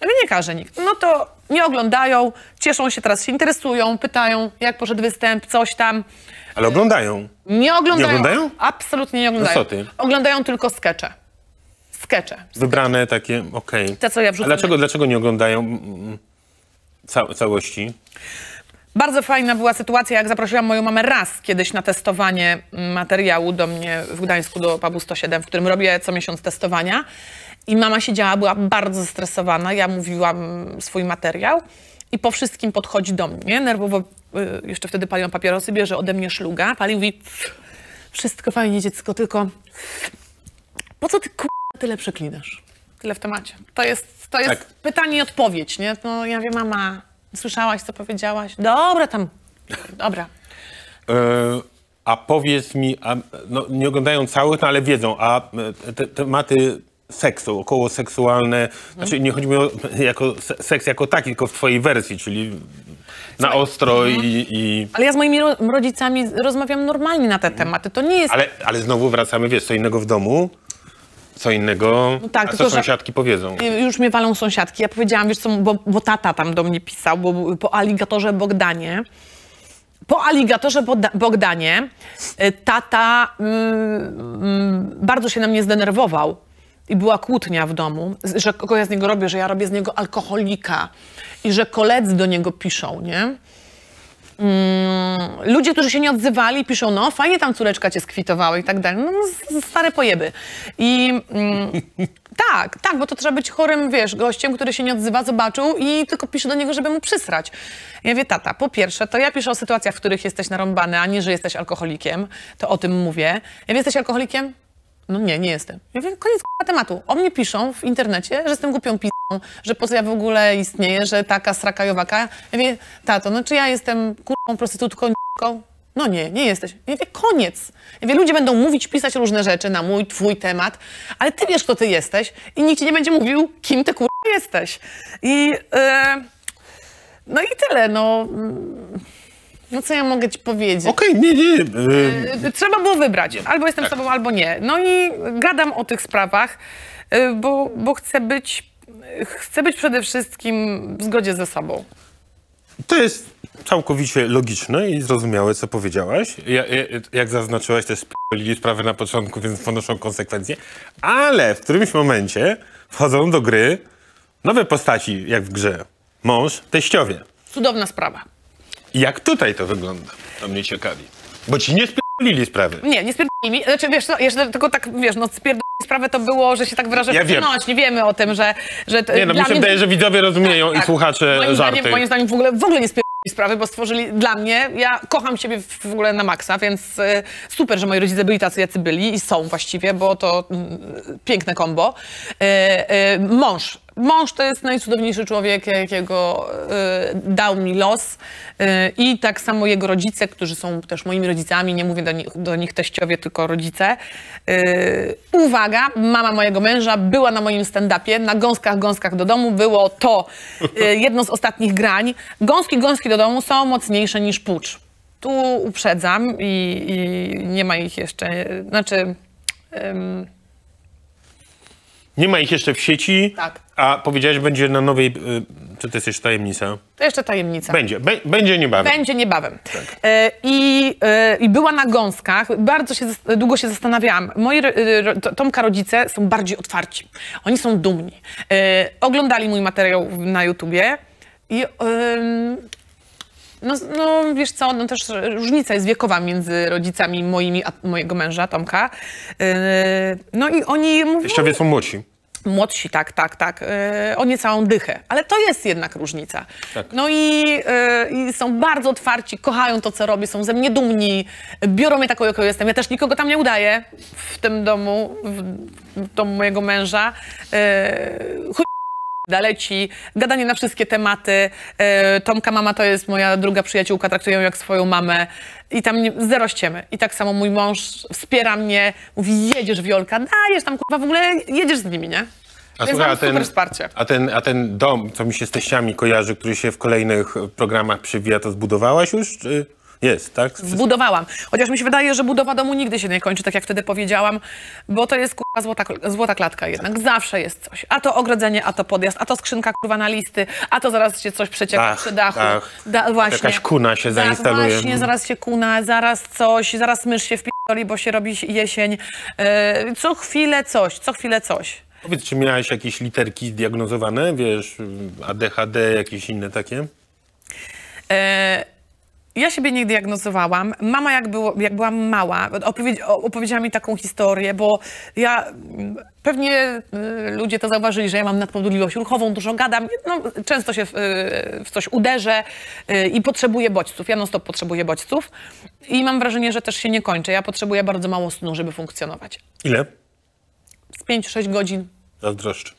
Ja mówię, nie każe nikt. No to nie oglądają, cieszą się, teraz się interesują, pytają, jak poszedł występ, coś tam. Ale oglądają. Nie oglądają. Nie oglądają? Absolutnie nie oglądają. No co ty? Oglądają tylko skecze. Skecze. Wybrane takie, okej. Te, co ja wrzucam. dlaczego, dlaczego nie oglądają mm, ca całości? Bardzo fajna była sytuacja, jak zaprosiłam moją mamę raz kiedyś na testowanie materiału do mnie w Gdańsku, do pubu 107, w którym robię co miesiąc testowania. I mama siedziała, była bardzo zestresowana. Ja mówiłam swój materiał i po wszystkim podchodzi do mnie. Nerwowo, y, jeszcze wtedy paliłam papierosy, bierze ode mnie szluga, pali mówi wszystko fajnie dziecko, tylko po co ty k***a tyle przeklinasz? Tyle w temacie. To jest, to jest Tak. pytanie i odpowiedź, nie? No ja wiem, mama, słyszałaś, co powiedziałaś? Dobra tam, dobra. E, a powiedz mi, a, no, nie oglądają całych, no, ale wiedzą, a e, te tematy seksu, około seksualne, znaczy nie chodzi mi o jako, se- seks jako taki, tylko w twojej wersji, czyli na ostro i, i... Ale ja z moimi ro- rodzicami rozmawiam normalnie na te tematy. To nie jest Ale, ale znowu wracamy, wiesz, co innego w domu, co innego, No tak, a co że- sąsiadki powiedzą. Już mnie walą sąsiadki. Ja powiedziałam, wiesz co, bo, bo tata tam do mnie pisał, bo po aligatorze Bogdanie. Po aligatorze Bogdanie y, tata mm, mm, bardzo się na mnie zdenerwował. I była kłótnia w domu, że kogo ja z niego robię, że ja robię z niego alkoholika. I że koledzy do niego piszą, nie? Mm, ludzie, którzy się nie odzywali, piszą, no fajnie tam córeczka cię skwitowała i tak dalej. No, s- stare pojeby. I mm, tak, tak, bo to trzeba być chorym, wiesz, gościem, który się nie odzywa, zobaczył i tylko pisze do niego, żeby mu przysrać. Ja mówię, tata, po pierwsze, to ja piszę o sytuacjach, w których jesteś narąbany, a nie, że jesteś alkoholikiem. To o tym mówię. Ja mówię, jesteś alkoholikiem? No nie, nie jestem. Ja mówię, koniec tematu. O mnie piszą w internecie, że jestem głupią p***ą, że po co ja w ogóle istnieję, że taka sraka i owaka. Ja mówię, tato, no czy ja jestem kurwą prostytutką, n***ką? No nie, nie jesteś. Ja mówię, koniec. Ja mówię, ludzie będą mówić, pisać różne rzeczy na mój, twój temat, ale ty wiesz, kto ty jesteś i nikt ci nie będzie mówił, kim ty kurwa jesteś. I e, no i tyle, no. No co ja mogę ci powiedzieć? Okej, nie, nie, e, Y, Trzeba było wybrać. Albo jestem sobą, albo nie. No i gadam o tych sprawach, bo, bo chcę być. Chcę być przede wszystkim w zgodzie ze sobą. To jest całkowicie logiczne i zrozumiałe, co powiedziałaś. Ja, ja, jak zaznaczyłaś, też spolili sprawę na początku, więc ponoszą konsekwencje. Ale w którymś momencie wchodzą do gry nowe postaci, jak w grze. Mąż, teściowie. Cudowna sprawa. Jak tutaj to wygląda? To mnie ciekawi. Bo ci nie spolili sprawy. Nie, nie spierdolili mi. Znaczy, wiesz, co, jeszcze tylko tak, wiesz, no spierdolili sprawę to było, że się tak wyrażę, Ja wiem. nie wiemy o tym, że... że Nie no, mi się mnie- wydaje, że widzowie rozumieją i Tak. słuchacze moim żarty. Zdaniem, moim zdaniem w ogóle, w ogóle nie spierdolili sprawy, bo stworzyli dla mnie, ja kocham siebie w, ogóle na maksa, więc e, super, że moi rodzice byli tacy, jacy byli i są właściwie, bo to mm, piękne kombo. E, e, mąż. Mąż to jest najcudowniejszy człowiek, jakiego e, dał mi los. E, I tak samo jego rodzice, którzy są też moimi rodzicami, nie mówię do nich, do nich teściowie, tylko rodzice. E, uwaga, mama mojego męża była na moim stand-upie, na gąskach, gąskach do domu. Było to e, jedno z ostatnich grań. Gąski, gąski do domu są mocniejsze niż pucz. Tu uprzedzam i, i nie ma ich jeszcze, znaczy... em, Nie ma ich jeszcze w sieci, Tak. a powiedziałeś, będzie na nowej... y, Czy to jest jeszcze tajemnica? to jeszcze tajemnica. Będzie, be, będzie niebawem. Będzie niebawem. E, I, e, I była na gąskach. Bardzo się, długo się zastanawiałam. Moi e, to- Tomka rodzice są bardziej otwarci. Oni są dumni. E, oglądali mój materiał na YouTubie i No, no wiesz co, no też różnica jest wiekowa między rodzicami moimi, a mojego męża, Tomka. Yy, no i oni mówią... Teściowie są młodsi. Młodsi, tak, tak, tak. Yy, o niecałą dychę. Ale to jest jednak różnica. Tak. No i, yy, są bardzo otwarci, kochają to, co robię, są ze mnie dumni, biorą mnie taką, jaką jestem. Ja też nikogo tam nie udaję w tym domu, w, w domu mojego męża. Yy, chuj leci, gadanie na wszystkie tematy. E, Tomka mama to jest moja druga przyjaciółka, traktuję ją jak swoją mamę i tam zero ściemy. I tak samo mój mąż wspiera mnie, mówi jedziesz Wiolka, dajesz tam kurwa, w ogóle jedziesz z nimi, nie? Więc słuchaj, super wsparcie. a, ten, a ten dom, co mi się z teściami kojarzy, który się w kolejnych programach przywija, to zbudowałaś już? Czy jest, tak? Zbudowałam. Chociaż mi się wydaje, że budowa domu nigdy się nie kończy, tak jak wtedy powiedziałam, bo to jest kurwa złota, złota klatka jednak. Zawsze jest coś. A to ogrodzenie, a to podjazd, a to skrzynka kurwa na listy, a to zaraz się coś przecieka przy dachu. dach. Da, właśnie. Jakaś kuna się Za- zainstaluje. Właśnie, zaraz się kuna, zaraz coś, zaraz mysz się wpierdoli, bo się robi jesień. E, co chwilę coś, co chwilę coś. Powiedz, czy miałaś jakieś literki zdiagnozowane, wiesz, ADHD, jakieś inne takie? E, ja siebie nie diagnozowałam. Mama, jak, było, jak byłam mała, opowiedz, opowiedziała mi taką historię, bo ja mm, pewnie y, ludzie to zauważyli, że ja mam nadpobudliwość ruchową, dużo gadam, no, często się w, y, w coś uderzę y, i potrzebuję bodźców. Ja non stop potrzebuję bodźców i mam wrażenie, że też się nie kończę. Ja potrzebuję bardzo mało snu, żeby funkcjonować. Ile? Z 5-6 godzin Zazdroszczę.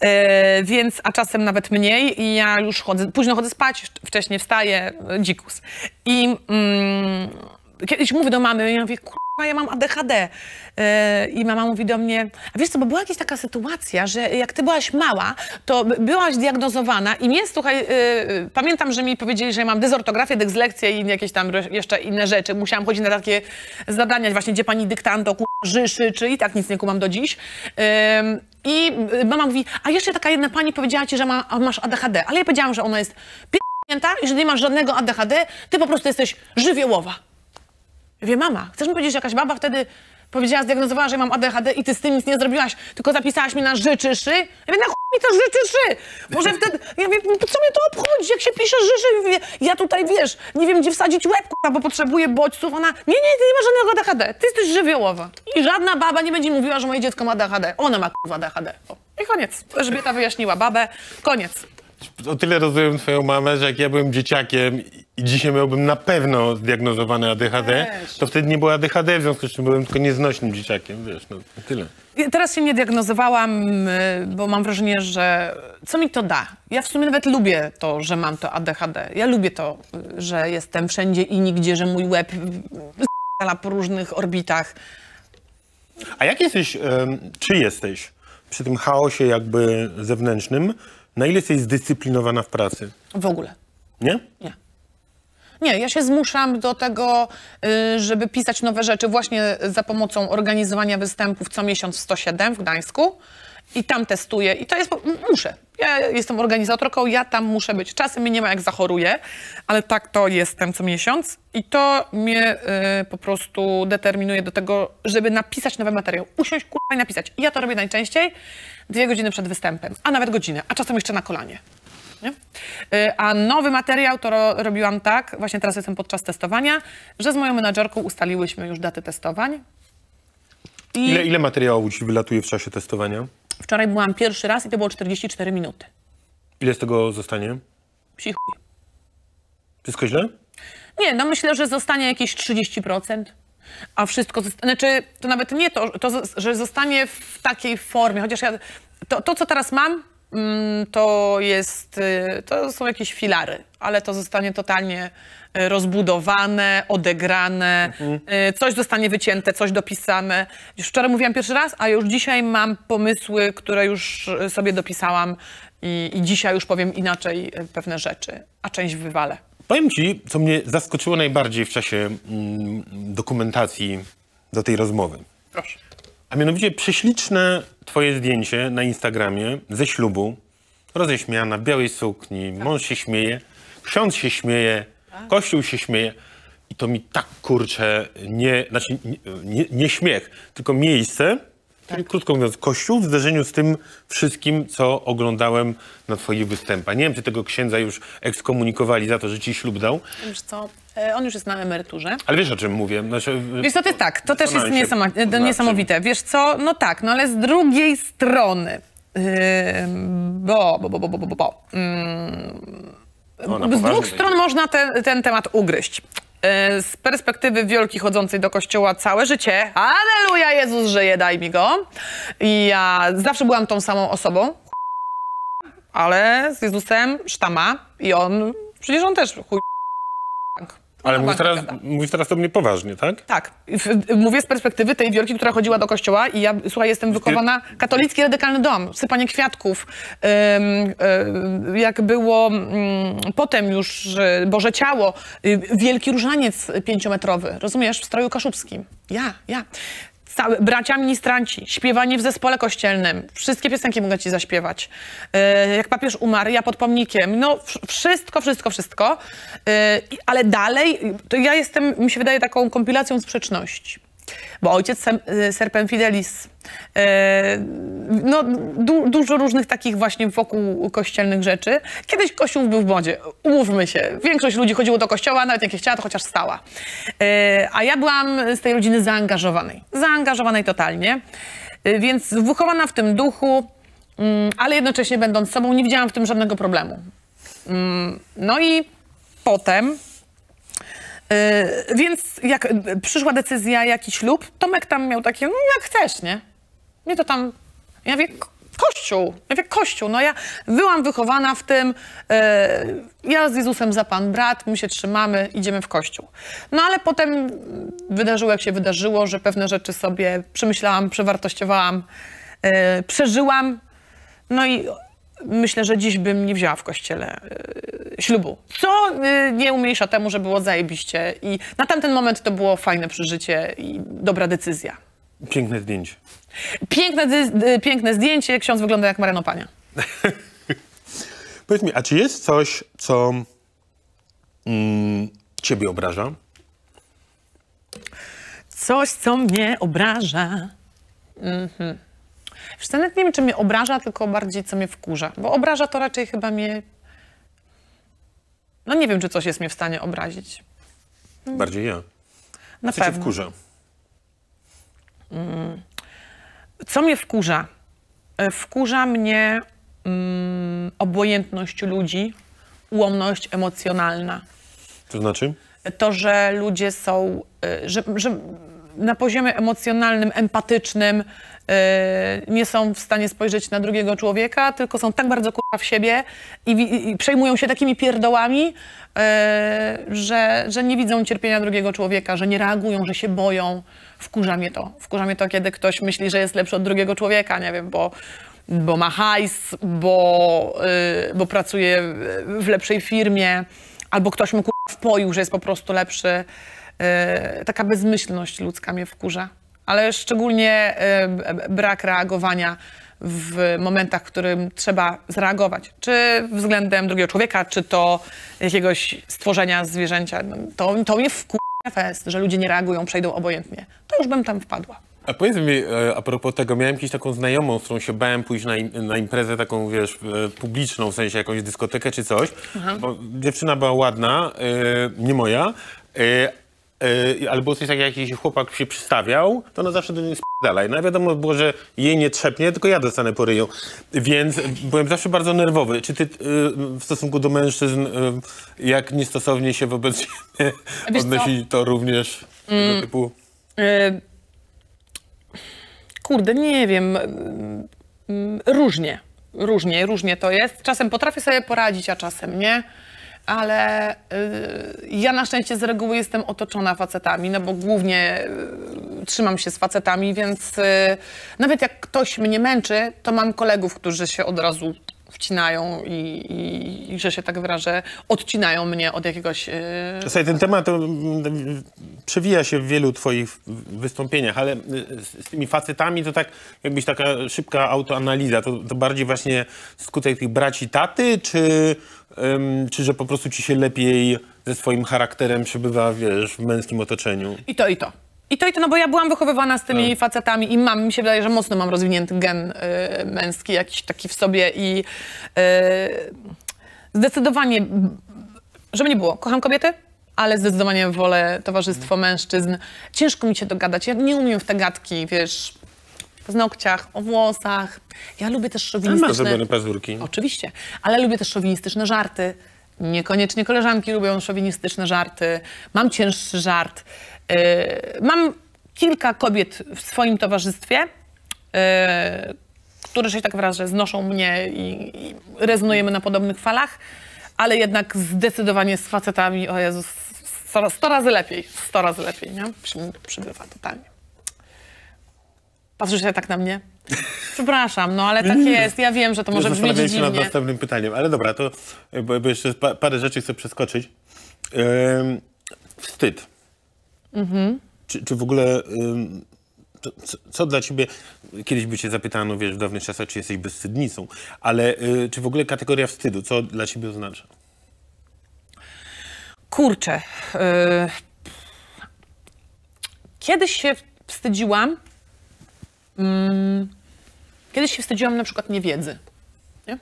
E, więc, a czasem nawet mniej i ja już chodzę, późno chodzę spać, wcześniej wstaję, dzikus. I mm, kiedyś mówię do mamy, ja mówię, kurwa, ja mam ADHD. E, I mama mówi do mnie, a wiesz co, bo była jakaś taka sytuacja, że jak ty byłaś mała, to by- byłaś diagnozowana i mnie, słuchaj, e, e, pamiętam, że mi powiedzieli, że ja mam dezortografię, dyslekcję i jakieś tam jeszcze inne rzeczy. Musiałam chodzić na takie zadania właśnie, gdzie pani dyktanto, kurwa, żyszy, czy tak nic nie kumam do dziś. I y, mama mówi, a jeszcze taka jedna pani powiedziała ci, że ma, masz ADHD, ale ja powiedziałam, że ona jest i że nie masz żadnego ADHD, ty po prostu jesteś żywiołowa. Mówię, mama, chcesz mi powiedzieć, że jakaś baba wtedy powiedziała, zdiagnozowała, że mam ADHD i ty z tym nic nie zrobiłaś, tylko zapisałaś mi na życzy szy? Ja mówię, na chuj mi to życzy szy? Może wtedy, ja mówię, "No co mnie to obchodzi, jak się pisze życzy? Ja tutaj, wiesz, nie wiem, gdzie wsadzić łeb, bo potrzebuję bodźców. Ona, nie, nie, ty nie masz żadnego ADHD, ty jesteś żywiołowa. I żadna baba nie będzie mówiła, że moje dziecko ma ADHD. Ona ma, kurwa, ADHD. O. I koniec. Elżbieta wyjaśniła babę, koniec. O tyle rozumiem twoją mamę, że jak ja byłem dzieciakiem i dzisiaj miałbym na pewno zdiagnozowane ADHD, to wtedy nie było ADHD, w związku z czym byłem tylko nieznośnym dzieciakiem, wiesz, no tyle. Ja Teraz się nie diagnozowałam, y, bo mam wrażenie, że co mi to da? Ja w sumie nawet lubię to, że mam to ADHD. Ja lubię to, y, że jestem wszędzie i nigdzie, że mój łeb stala po różnych orbitach. A jak jesteś, czy jesteś przy tym chaosie jakby zewnętrznym, na ile jesteś zdyscyplinowana w pracy? W ogóle. Nie? Nie. Nie, ja się zmuszam do tego, y, żeby pisać nowe rzeczy właśnie za pomocą organizowania występów co miesiąc w 107 w Gdańsku i tam testuję i to jest, muszę. Ja jestem organizatorką, ja tam muszę być. Czasem mnie nie ma jak zachoruję, ale tak to jestem co miesiąc i to mnie y, po prostu determinuje do tego, żeby napisać nowy materiał. Usiąść kurwa i napisać. I ja to robię najczęściej dwie godziny przed występem, a nawet godzinę, a czasem jeszcze na kolanie. Nie? Y, A nowy materiał to ro, robiłam tak, właśnie teraz jestem podczas testowania, że z moją menadżerką ustaliłyśmy już daty testowań. I Ile, ile materiału ci wylatuje w czasie testowania? wczoraj byłam pierwszy raz i to było 44 minuty. Ile z tego zostanie? Psi chuj. Wszystko źle? Nie, no myślę, że zostanie jakieś 30%. A wszystko, znaczy to nawet nie to, to, że zostanie w takiej formie, chociaż ja, to, to co teraz mam, mm, to jest, y, to są jakieś filary, ale to zostanie totalnie y, rozbudowane, odegrane, y, coś zostanie wycięte, coś dopisane. Już wczoraj mówiłam pierwszy raz, a już dzisiaj mam pomysły, które już sobie dopisałam i, i dzisiaj już powiem inaczej pewne rzeczy, a część wywalę. Powiem ci, co mnie zaskoczyło najbardziej w czasie mm, dokumentacji do tej rozmowy. Proszę. A mianowicie prześliczne twoje zdjęcie na Instagramie ze ślubu, roześmiana, białej sukni, mąż się śmieje, ksiądz się śmieje, kościół się śmieje. I to mi tak kurczę, nie, znaczy nie, nie, nie śmiech, tylko miejsce Czyli krótko mówiąc, Kościół w zderzeniu z tym wszystkim, co oglądałem na twoich występach. Nie wiem, czy tego księdza już ekskomunikowali za to, że ci ślub dał, Wiesz co, e, on już jest na emeryturze. ale wiesz o czym mówię. Znaczy, Wiesz co, to jest tak, to też jest niesamowite. Wiesz co, no tak, no ale z drugiej strony, yy, bo, bo, bo, bo, bo, bo, bo. O, na Z dwóch stron można ten, ten temat ugryźć. Yy, Z perspektywy wielki chodzącej do kościoła całe życie, aleluja, Jezus żyje, daj mi go. I ja zawsze byłam tą samą osobą, ale z Jezusem sztama i on, przecież on też chuj. Ale mówisz teraz, mówisz teraz do mnie poważnie, tak? Tak. Mówię z perspektywy tej wielki, która chodziła do kościoła i ja, słuchaj, jestem wychowana, katolicki radykalny dom, sypanie kwiatków. Y, jak było ym, potem już Boże Ciało, y, wielki różaniec pięciometrowy, rozumiesz, w stroju kaszubskim. Ja, ja. Cały, bracia ministranci, śpiewanie w zespole kościelnym, wszystkie piosenki mogę ci zaśpiewać. Y, jak papież umarł, ja pod pomnikiem, no wsz- wszystko, wszystko, wszystko. Y, i- ale dalej, to ja jestem, mi się wydaje, taką kompilacją sprzeczności. Bo ojciec y, Serpem Fidelis, y, no du, dużo różnych takich właśnie wokół kościelnych rzeczy. Kiedyś kościół był w modzie, umówmy się. Większość ludzi chodziło do kościoła, nawet jak nie chciała, to chociaż stała. Y, a ja byłam z tej rodziny zaangażowanej. Zaangażowanej totalnie. Więc wychowana w tym duchu, mm, ale jednocześnie będąc sobą, nie widziałam w tym żadnego problemu. Mm, No i potem więc jak y, przyszła decyzja, jaki ślub, Tomek tam miał takie, no jak chcesz, nie? Mnie to tam, ja wie, kościół, ja wie, kościół, no ja byłam wychowana w tym, yy, ja z Jezusem za Pan brat, my się trzymamy, idziemy w kościół. No ale potem wydarzyło, jak się wydarzyło, że pewne rzeczy sobie przemyślałam, przewartościowałam, yy, przeżyłam, no i myślę, że dziś bym nie wzięła w kościele y, ślubu. Co y, nie umniejsza temu, że było zajebiście i na tamten moment to było fajne przeżycie i dobra decyzja. Piękne zdjęcie. Piękne, dy- y, piękne zdjęcie, ksiądz wygląda jak Mareno Pania. Powiedz mi, a czy jest coś, co mm, ciebie obraża? Coś, co mnie obraża. Mhm. Wiesz, co, nawet nie wiem, czy mnie obraża, tylko bardziej, co mnie wkurza. Bo obraża to raczej chyba mnie... No nie wiem, czy coś jest mnie w stanie obrazić. Bardziej ja. Na Co cię pewno. wkurza? Co mnie wkurza? E, Wkurza mnie mm, obojętność ludzi, ułomność emocjonalna. To znaczy? To, że ludzie są, e, że, że na poziomie emocjonalnym, empatycznym e, nie są w stanie spojrzeć na drugiego człowieka, tylko są tak bardzo kurwa w siebie i, i przejmują się takimi pierdołami, e, że, że nie widzą cierpienia drugiego człowieka, że nie reagują, że się boją. Wkurza mnie to. Wkurza mnie to, kiedy ktoś myśli, że jest lepszy od drugiego człowieka, nie wiem, bo, bo ma hajs, bo, y, bo pracuje w lepszej firmie, albo ktoś mu kurwa wpoił, że jest po prostu lepszy. Y, taka bezmyślność ludzka mnie wkurza. Ale szczególnie b- brak reagowania w momentach, w którym trzeba zareagować. Czy względem drugiego człowieka, czy to jakiegoś stworzenia, zwierzęcia. No, To, to mnie wkurza fest, że ludzie nie reagują, przejdą obojętnie. To już bym tam wpadła. A powiedz mi, e, a propos tego, miałem jakąś taką znajomą, z którą się bałem pójść na, im, na imprezę taką, wiesz, e, publiczną, w sensie jakąś dyskotekę czy coś, bo dziewczyna była ładna, e, nie moja, ale było coś takiego, jak jakiś chłopak się przystawiał, to ona zawsze do niej spierdalaj. No wiadomo było, że jej nie trzepnie, tylko ja dostanę po ryju. Więc byłem zawsze bardzo nerwowy. Czy ty e, w stosunku do mężczyzn, e, jak niestosownie się wobec siebie odnosi to również tego typu... Y, Kurde, nie wiem. mm, mm, Różnie. Różnie, różnie to jest. Czasem potrafię sobie poradzić, a czasem nie. Ale y, ja na szczęście z reguły jestem otoczona facetami, no bo głównie y, trzymam się z facetami, więc y, nawet jak ktoś mnie męczy, to mam kolegów, którzy się od razu wcinają i, i, i że się tak wyrażę, odcinają mnie od jakiegoś... y, Słuchaj, ten temat mm, przewija się w wielu twoich wystąpieniach, ale z, z tymi facetami to tak jakbyś taka szybka autoanaliza, to, to bardziej właśnie skutek tych braci taty, czy, czy że po prostu ci się lepiej ze swoim charakterem przebywa, wiesz, w męskim otoczeniu? I to, i to. I to i to, no bo ja byłam wychowywana z tymi facetami i mam, mi się wydaje, że mocno mam rozwinięty gen y, męski, jakiś taki w sobie i y, zdecydowanie, żeby nie było, kocham kobiety, ale zdecydowanie wolę towarzystwo mężczyzn. Ciężko mi się dogadać, ja nie umiem w te gadki, wiesz, w nogciach, o włosach. Ja lubię też masz szowinistyczne... zrobione pazurki. Oczywiście, ale lubię też szowinistyczne żarty. Niekoniecznie koleżanki lubią szowinistyczne żarty. Mam cięższy żart. Yy, mam kilka kobiet w swoim towarzystwie, yy, które się tak wyrażę, znoszą mnie i, i rezonujemy na podobnych falach, ale jednak zdecydowanie z facetami, o Jezus, sto, sto razy lepiej, sto razy lepiej, nie? Przy, przybywa totalnie. Patrzysz się tak na mnie? Przepraszam, no ale tak jest. Ja wiem, że to może brzmieć Zastanawiałem się nad dziwnie. następnym pytaniem, ale dobra, to e, bo, bo jeszcze pa, parę rzeczy chcę przeskoczyć. Wstyd. Mhm. Czy, czy w ogóle, to, co, co dla ciebie, kiedyś by cię zapytano, wiesz, w dawnych czasach, czy jesteś bezwstydnicą, ale y, czy w ogóle kategoria wstydu, co dla ciebie oznacza? Kurczę. Yy... Kiedyś się wstydziłam. Mm, kiedyś się wstydziłam na przykład niewiedzy. Nie?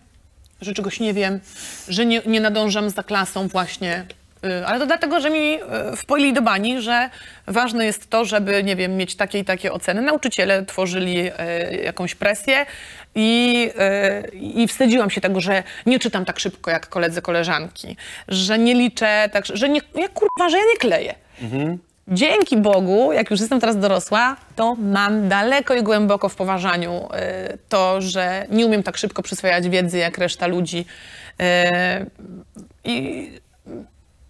Że czegoś nie wiem, że nie, nie nadążam za klasą właśnie. Yy, Ale to dlatego, że mi yy, wpoili do bani, że ważne jest to, żeby, nie wiem, mieć takie i takie oceny. Nauczyciele tworzyli yy, jakąś presję i, i wstydziłam się tego, że nie czytam tak szybko jak koledzy, koleżanki, że nie liczę, tak, że nie, ja kurwa, że ja nie kleję. Dzięki Bogu, jak już jestem teraz dorosła, to mam daleko i głęboko w poważaniu y, to, że nie umiem tak szybko przyswajać wiedzy jak reszta ludzi. Y, I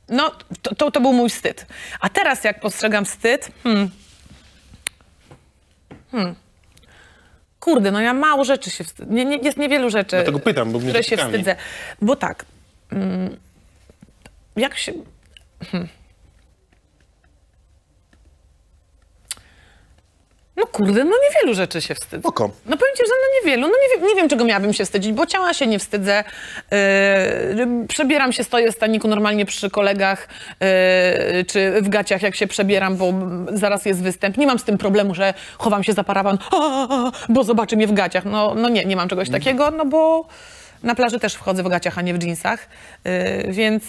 no, to, to, to był mój wstyd. A teraz, jak postrzegam wstyd, hmm, hmm, kurde, no ja mało rzeczy się wstydzę. Nie, nie, jest niewielu rzeczy, Dlatego pytam, bo które się wstydzę. Bo tak, mm, jak się... No kurde, no niewielu rzeczy się wstydzę. Oko. No powiem ci, że no niewielu. No nie, wiem- nie wiem, czego miałabym się wstydzić, bo ciała się nie wstydzę. Yy, przebieram się, stoję w staniku normalnie przy kolegach, yy, czy w gaciach, jak się przebieram, bo zaraz jest występ. Nie mam z tym problemu, że chowam się za parawan, "A, bo zobaczy mnie w gaciach. No, no nie, nie mam czegoś takiego, no bo na plaży też wchodzę w gaciach, a nie w dżinsach, yy, więc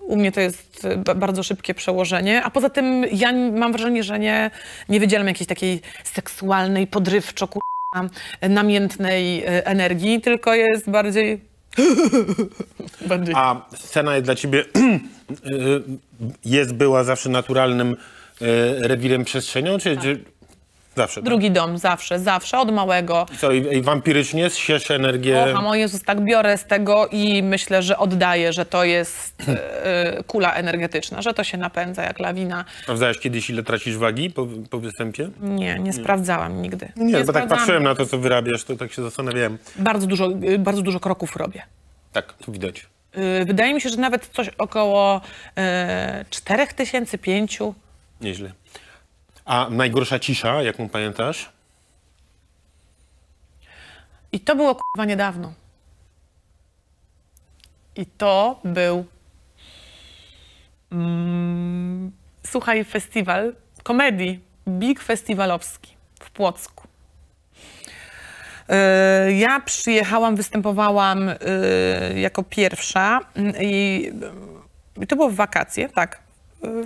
u mnie to jest y, ba- bardzo szybkie przełożenie, a poza tym ja mam wrażenie, że nie, nie wydzielam jakiejś takiej seksualnej, podrywczo, kurwa, namiętnej y, energii, tylko jest bardziej... bardziej... A scena jest dla ciebie, y, jest, była zawsze naturalnym y, rewirem przestrzenią, czy, czy zawsze? tak? Drugi dom, zawsze, zawsze, od małego. Co, i, i wampirycznie siesz energię? Kocham, o Jezus, tak biorę z tego i myślę, że oddaję, że to jest y, kula energetyczna, że to się napędza jak lawina. Sprawdzałeś kiedyś, ile tracisz wagi po, po występie? Nie, nie sprawdzałam nigdy. Nie, bo tak patrzyłem na to, co wyrabiasz, to tak się zastanawiałem. Bardzo dużo, y, bardzo dużo kroków robię. Tak, to widać. Y, Wydaje mi się, że nawet coś około y, 4 tysięcy, 5. Nieźle. A najgorsza cisza, jaką pamiętasz? I to było kurwa niedawno. I to był. Mm, słuchaj, festiwal komedii, big festiwalowski w Płocku. Y, Ja przyjechałam, występowałam y, jako pierwsza y, i to było w wakacje, tak,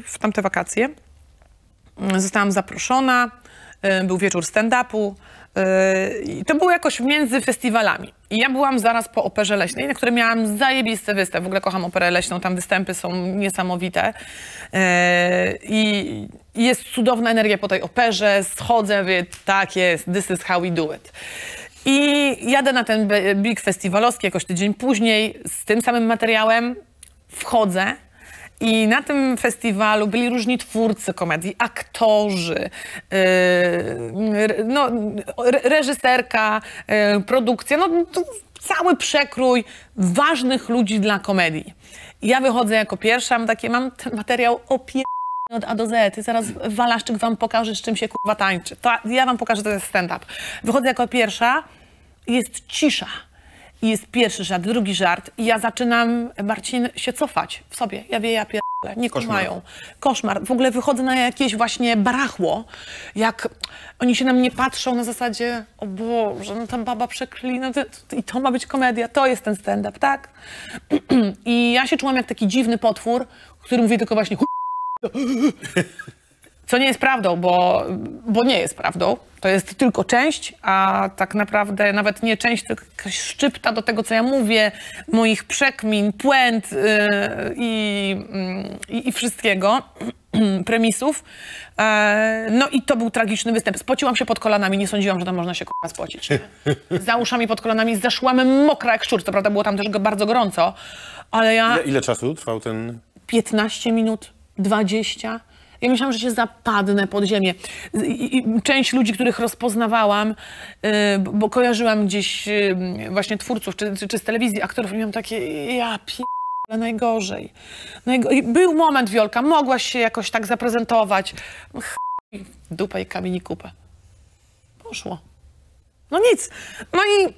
w tamte wakacje. Zostałam zaproszona, y, był wieczór stand-upu y, i to było jakoś między festiwalami. I ja byłam zaraz po Operze Leśnej, na której miałam zajebisty występ. W ogóle kocham Operę Leśną, tam występy są niesamowite. Y, I jest cudowna energia po tej operze, schodzę, mówię, tak jest, this is how we do it. I jadę na ten big festiwalowski jakoś tydzień później z tym samym materiałem, wchodzę i na tym festiwalu byli różni twórcy komedii, aktorzy, yy, no, re- reżyserka, yy, produkcja, no cały przekrój ważnych ludzi dla komedii. Ja wychodzę jako pierwsza, mam takie, mam ten materiał opie od A do Z. Zaraz Walaszczyk wam pokaże, z czym się kurwa tańczy. To ja wam pokażę, to jest stand-up. Wychodzę jako pierwsza jest cisza. I jest pierwszy żart, drugi żart i ja zaczynam, Marcin, się cofać w sobie. Ja wie, ja pier... nie kumają. Koszmar. W ogóle wychodzę na jakieś właśnie barachło, jak oni się na mnie patrzą na zasadzie, o Boże, no ta baba przeklina, to, i to ma być komedia, to jest ten stand-up, tak? I ja się czułam jak taki dziwny potwór, który mówi tylko właśnie co nie jest prawdą, bo, bo nie jest prawdą. To jest tylko część, a tak naprawdę nawet nie część, tylko jakaś szczypta do tego, co ja mówię, moich przekmin, puent yy, i, yy, i wszystkiego, premisów. E, no i to był tragiczny występ. Spociłam się pod kolanami, nie sądziłam, że tam można się k***a spocić. Za uszami pod kolanami zeszłam mokra jak szczur. Co prawda było tam też bardzo gorąco, ale ja... Ile, ile czasu trwał ten... 15 minut, 20. Ja myślałam, że się zapadnę pod ziemię. Część ludzi, których rozpoznawałam, yy, bo kojarzyłam gdzieś yy, właśnie twórców, czy, czy, czy, z telewizji, aktorów, i miałam takie, ja p***le, najgorzej. Najgo Był moment, Wiolka, mogłaś się jakoś tak zaprezentować. Dupa i kamieni kupę. Poszło. No nic. No i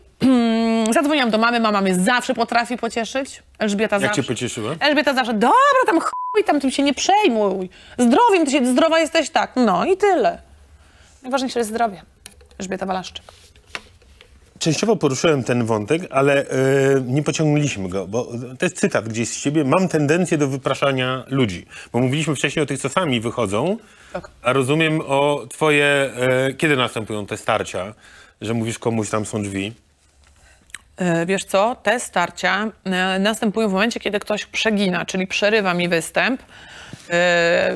zadzwoniłam do mamy, mama mnie zawsze potrafi pocieszyć. Elżbieta Jak zawsze. cię pocieszyła? Elżbieta zawsze, dobra, tam chuj, tam tym się nie przejmuj. Zdrowiem, ty się, zdrowa jesteś tak. No i tyle. Najważniejsze jest zdrowie. Elżbieta Walaszczyk. Częściowo poruszyłem ten wątek, ale e, nie pociągnęliśmy go, bo to jest cytat gdzieś z siebie. Mam tendencję do wypraszania ludzi. Bo mówiliśmy wcześniej o tych, co sami wychodzą, Tak. a rozumiem o twoje... E, kiedy następują te starcia, że mówisz komuś, tam są drzwi? E, Wiesz co, te starcia e, następują w momencie, kiedy ktoś przegina, czyli przerywa mi występ. E,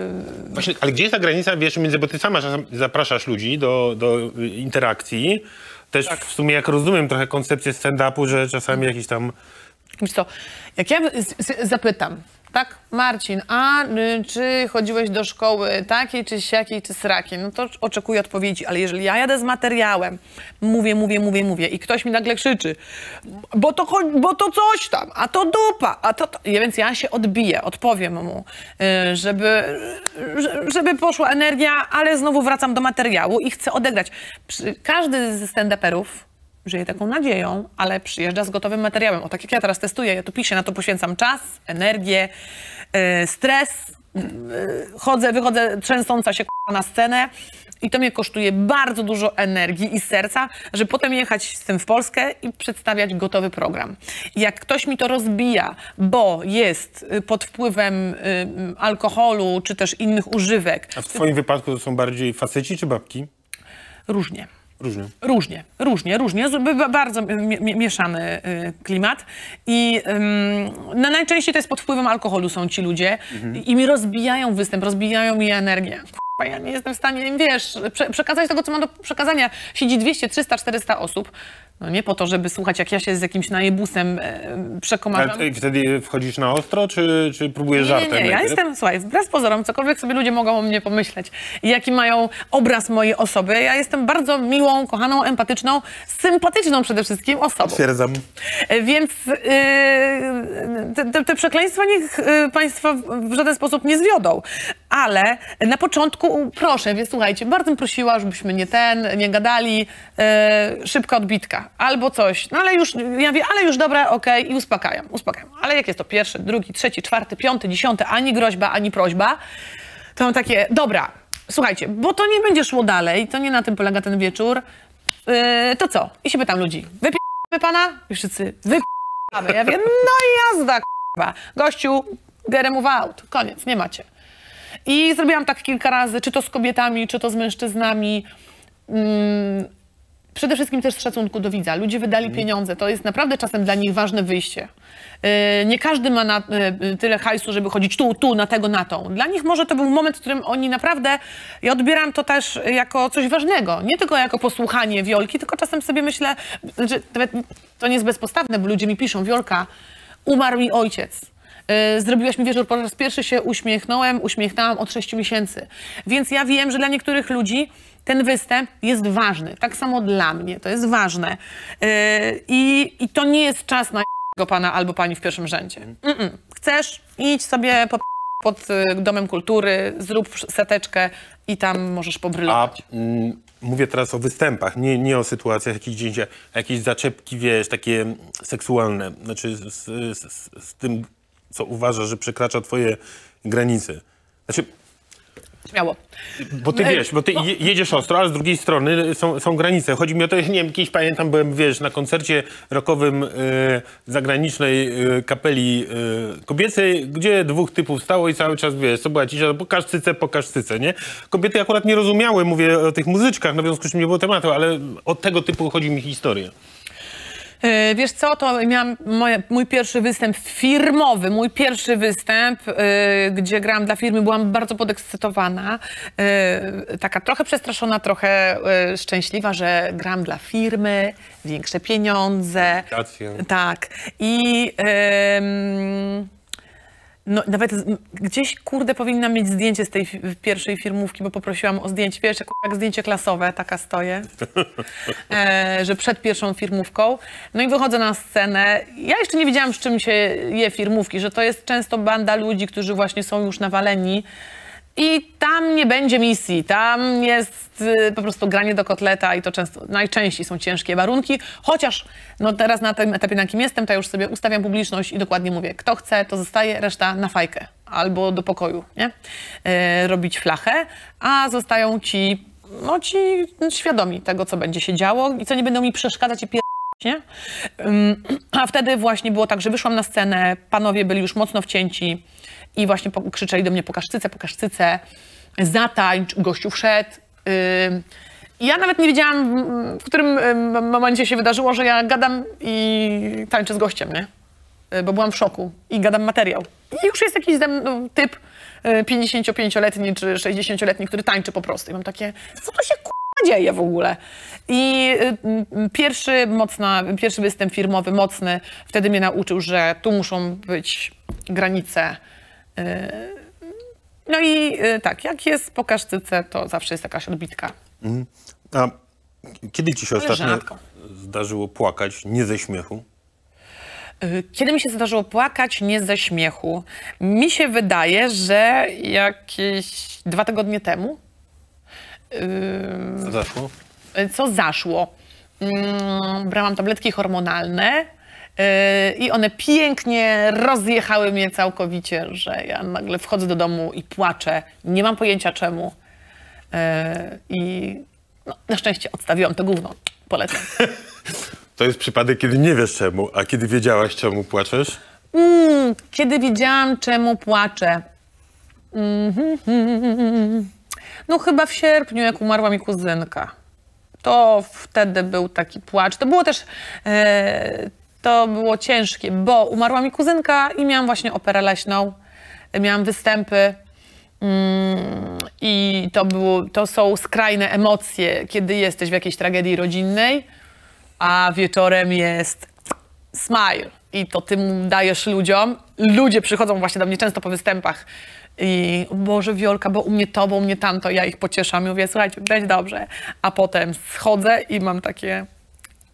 Właśnie, ale gdzie jest ta granica, wiesz, między, bo ty sama zapraszasz ludzi do, do y, interakcji. Też Tak. w sumie, jak rozumiem trochę koncepcję stand-upu, że czasami jakiś tam... Wiesz co, jak ja zapytam, tak, Marcin, a czy chodziłeś do szkoły takiej, czy siakiej, czy srakiej, no to oczekuję odpowiedzi, ale jeżeli ja jadę z materiałem, mówię, mówię, mówię, mówię i ktoś mi nagle krzyczy, bo to, bo to coś tam, a to dupa, a to, to... Więc ja się odbiję, odpowiem mu, y, żeby, że- żeby poszła energia, ale znowu wracam do materiału i chcę odegrać. Każdy ze stand-uperów żyje taką nadzieją, ale przyjeżdża z gotowym materiałem. O tak jak ja teraz testuję, ja tu piszę, na to poświęcam czas, energię, yy, stres. Yy, chodzę, wychodzę trzęsąca się na scenę i to mnie kosztuje bardzo dużo energii i serca, żeby potem jechać z tym w Polskę i przedstawiać gotowy program. Jak ktoś mi to rozbija, bo jest y, pod wpływem y, y, alkoholu czy też innych używek, A w twoim wypadku to są bardziej faceci czy babki? różnie. Różnie. Różnie, różnie, różnie. Bardzo mi- mi- mieszany y, klimat. I no najczęściej to jest pod wpływem alkoholu są ci ludzie i, i mi rozbijają występ, rozbijają mi energię. K***a, Ja nie jestem w stanie wiesz, prze, przekazać tego, co mam do przekazania. Siedzi 200, 300, 400 osób. No nie po to, żeby słuchać, jak ja się z jakimś najebusem e, Ale przekomarzam. ty wtedy wchodzisz na ostro, czy, czy próbujesz Nie, nie, żartem? nie. Ja jestem, słuchaj, wbrew pozorom, cokolwiek sobie ludzie mogą o mnie pomyśleć i jaki mają obraz mojej osoby, ja jestem bardzo miłą, kochaną, empatyczną, sympatyczną przede wszystkim osobą. Stwierdzam. E, Więc yy, te, te, przekleństwa niech yy, Państwo w żaden sposób nie zwiodą. Ale na początku, proszę, więc słuchajcie, bardzo bym prosiła, żebyśmy nie ten, nie gadali, yy, szybka odbitka albo coś. No ale już, ja mówię, ale już dobra, okej i uspokajam, uspokajam. Ale jak jest to pierwszy, drugi, trzeci, czwarty, piąty, dziesiąty, ani groźba, ani prośba, to mam takie, dobra, słuchajcie, bo to nie będzie szło dalej, to nie na tym polega ten wieczór, yy, to co? I się pytam ludzi, wypijamy pana? I wszyscy, wypijamy. Ja wiem, no i jazda, k***a. Gościu, get move out, koniec, nie macie. I zrobiłam tak kilka razy, czy to z kobietami, czy to z mężczyznami. Mm, przede wszystkim też z szacunku do widza. Ludzie wydali pieniądze, to jest naprawdę czasem dla nich ważne wyjście. Yy, Nie każdy ma na, yy, tyle hajsu, żeby chodzić tu, tu, na tego, na tą. Dla nich może to był moment, w którym oni naprawdę, ja odbieram to też jako coś ważnego. Nie tylko jako posłuchanie Wiolki, tylko czasem sobie myślę, że nawet to nie jest bezpostawne, bo ludzie mi piszą, Wiolka, umarł mi ojciec. Zrobiłaś mi wieczór, po raz pierwszy się uśmiechnąłem, uśmiechnęłam od 6 miesięcy. Więc ja wiem, że dla niektórych ludzi ten występ jest ważny. Tak samo dla mnie to jest ważne. Yy, I, i to nie jest czas na go pana albo pani w pierwszym rzędzie. Mm-mm. Chcesz, idź sobie po, pod y, Domem Kultury, zrób seteczkę i tam możesz A pobrylować. mm, mówię teraz o występach, nie, nie o sytuacjach jakichś gdzieś, jakieś zaczepki, wiesz, takie seksualne. Znaczy z, z, z, z tym, co uważasz, że przekracza twoje granice. Znaczy, Śmiało. bo ty wiesz, bo ty je- jedziesz ostro, ale z drugiej strony są, są granice. Chodzi mi o to, nie wiem, kiedyś pamiętam, byłem, wiesz, na koncercie rockowym e, zagranicznej e, kapeli e, kobiecej, gdzie dwóch typów stało i cały czas, wiesz, co była cisza, pokaż cycę, pokaż cycę, nie? Kobiety akurat nie rozumiały, mówię o tych muzyczkach, no w związku z czym nie było tematu, ale o tego typu chodzi mi historia. E, Wiesz co, to miałam mój pierwszy występ firmowy, mój pierwszy występ, e, gdzie grałam dla firmy, byłam bardzo podekscytowana, e, taka trochę przestraszona, trochę szczęśliwa, że gram dla firmy, większe pieniądze. Racja. Tak. I no, nawet z- gdzieś, kurde, powinnam mieć zdjęcie z tej pierwszej firmówki, bo poprosiłam o zdjęcie. Wiesz, jak, jak zdjęcie klasowe, taka stoję, e, że przed pierwszą firmówką. No i wychodzę na scenę. Ja jeszcze nie wiedziałam, z czym się je firmówki, że to jest często banda ludzi, którzy właśnie są już nawaleni. I tam nie będzie misji, tam jest y, po prostu granie do kotleta i to często, najczęściej są ciężkie warunki, chociaż no teraz na tym etapie, na jakim jestem, to ja już sobie ustawiam publiczność i dokładnie mówię, kto chce, to zostaje, reszta na fajkę albo do pokoju, nie? E, robić flachę, a zostają ci, no ci świadomi tego, co będzie się działo i co nie będą mi przeszkadzać i nie? A wtedy właśnie było tak, że wyszłam na scenę, panowie byli już mocno wcięci i właśnie krzyczeli do mnie pokaż cycę, zatańcz, gościu wszedł. Ja nawet nie wiedziałam, w- którym ym, momencie się wydarzyło, że ja gadam i tańczę z gościem, nie? Y, Bo byłam w szoku i gadam materiał. I już jest jakiś mną typ y, 55-letni czy 60-letni, który tańczy po prostu. I mam takie, co to się dzieje w ogóle? I y, y, pierwszy, mocna, pierwszy występ firmowy, mocny, wtedy mnie nauczył, że tu muszą być granice. Y, No i y, tak, jak jest pokaż cycę, to zawsze jest jakaś odbitka. A kiedy ci się Ale ostatnio rzadko. zdarzyło płakać, nie ze śmiechu? Y, Kiedy mi się zdarzyło płakać, nie ze śmiechu. Mi się wydaje, że jakieś dwa tygodnie temu. Co Zaszło? Co zaszło? Mm, Brałam tabletki hormonalne i one pięknie rozjechały mnie całkowicie, że ja nagle wchodzę do domu i płaczę. Nie mam pojęcia czemu. Y, I no, na szczęście odstawiłam to gówno. Polecam. To jest przypadek, kiedy nie wiesz czemu, a kiedy wiedziałaś, czemu płaczesz? Mm, kiedy wiedziałam, czemu płaczę. Mhm. No chyba w sierpniu, jak umarła mi kuzynka. To wtedy był taki płacz. To było też, e, to było ciężkie, bo umarła mi kuzynka i miałam właśnie operę leśną. Miałam występy. Mm, I to, było, to są skrajne emocje, kiedy jesteś w jakiejś tragedii rodzinnej, a wieczorem jest smile i to ty dajesz ludziom. Ludzie przychodzą właśnie do mnie często po występach i "O Boże Wiolka, bo u mnie to, bo u mnie tamto, ja ich pocieszam i mówię, słuchajcie, będzie dobrze. A potem schodzę i mam takie,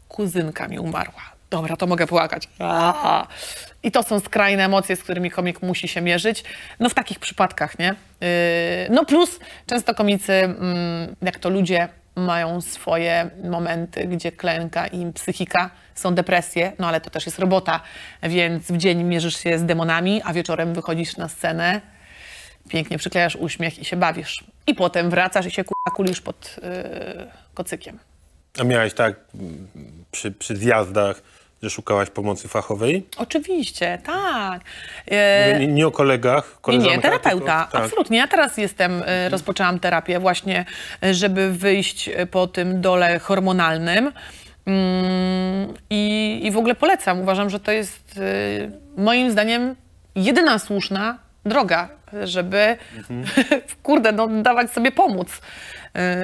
kuzynka mi umarła. Dobra, to mogę płakać. Aaa. I to są skrajne emocje, z którymi komik musi się mierzyć. No w takich przypadkach, nie? Yy, no plus często komicy, mm, jak to ludzie mają swoje momenty, gdzie klęka im psychika, są depresje, no ale to też jest robota, więc w dzień mierzysz się z demonami, a wieczorem wychodzisz na scenę, pięknie przyklejasz uśmiech i się bawisz. I potem wracasz i się ku- kulisz pod yy, kocykiem. A miałaś tak mm, przy, przy zjazdach, że szukałaś pomocy fachowej? Oczywiście, tak. E, Nie, nie o kolegach, Nie, koleżankach? nie, terapeuta. tylko- tak. Absolutnie. Ja teraz jestem, e, rozpoczęłam terapię właśnie, e, żeby wyjść e, po tym dole hormonalnym. Mm, I, I w ogóle polecam. Uważam, że to jest moim zdaniem jedyna słuszna droga, żeby kurde, no, dawać sobie pomóc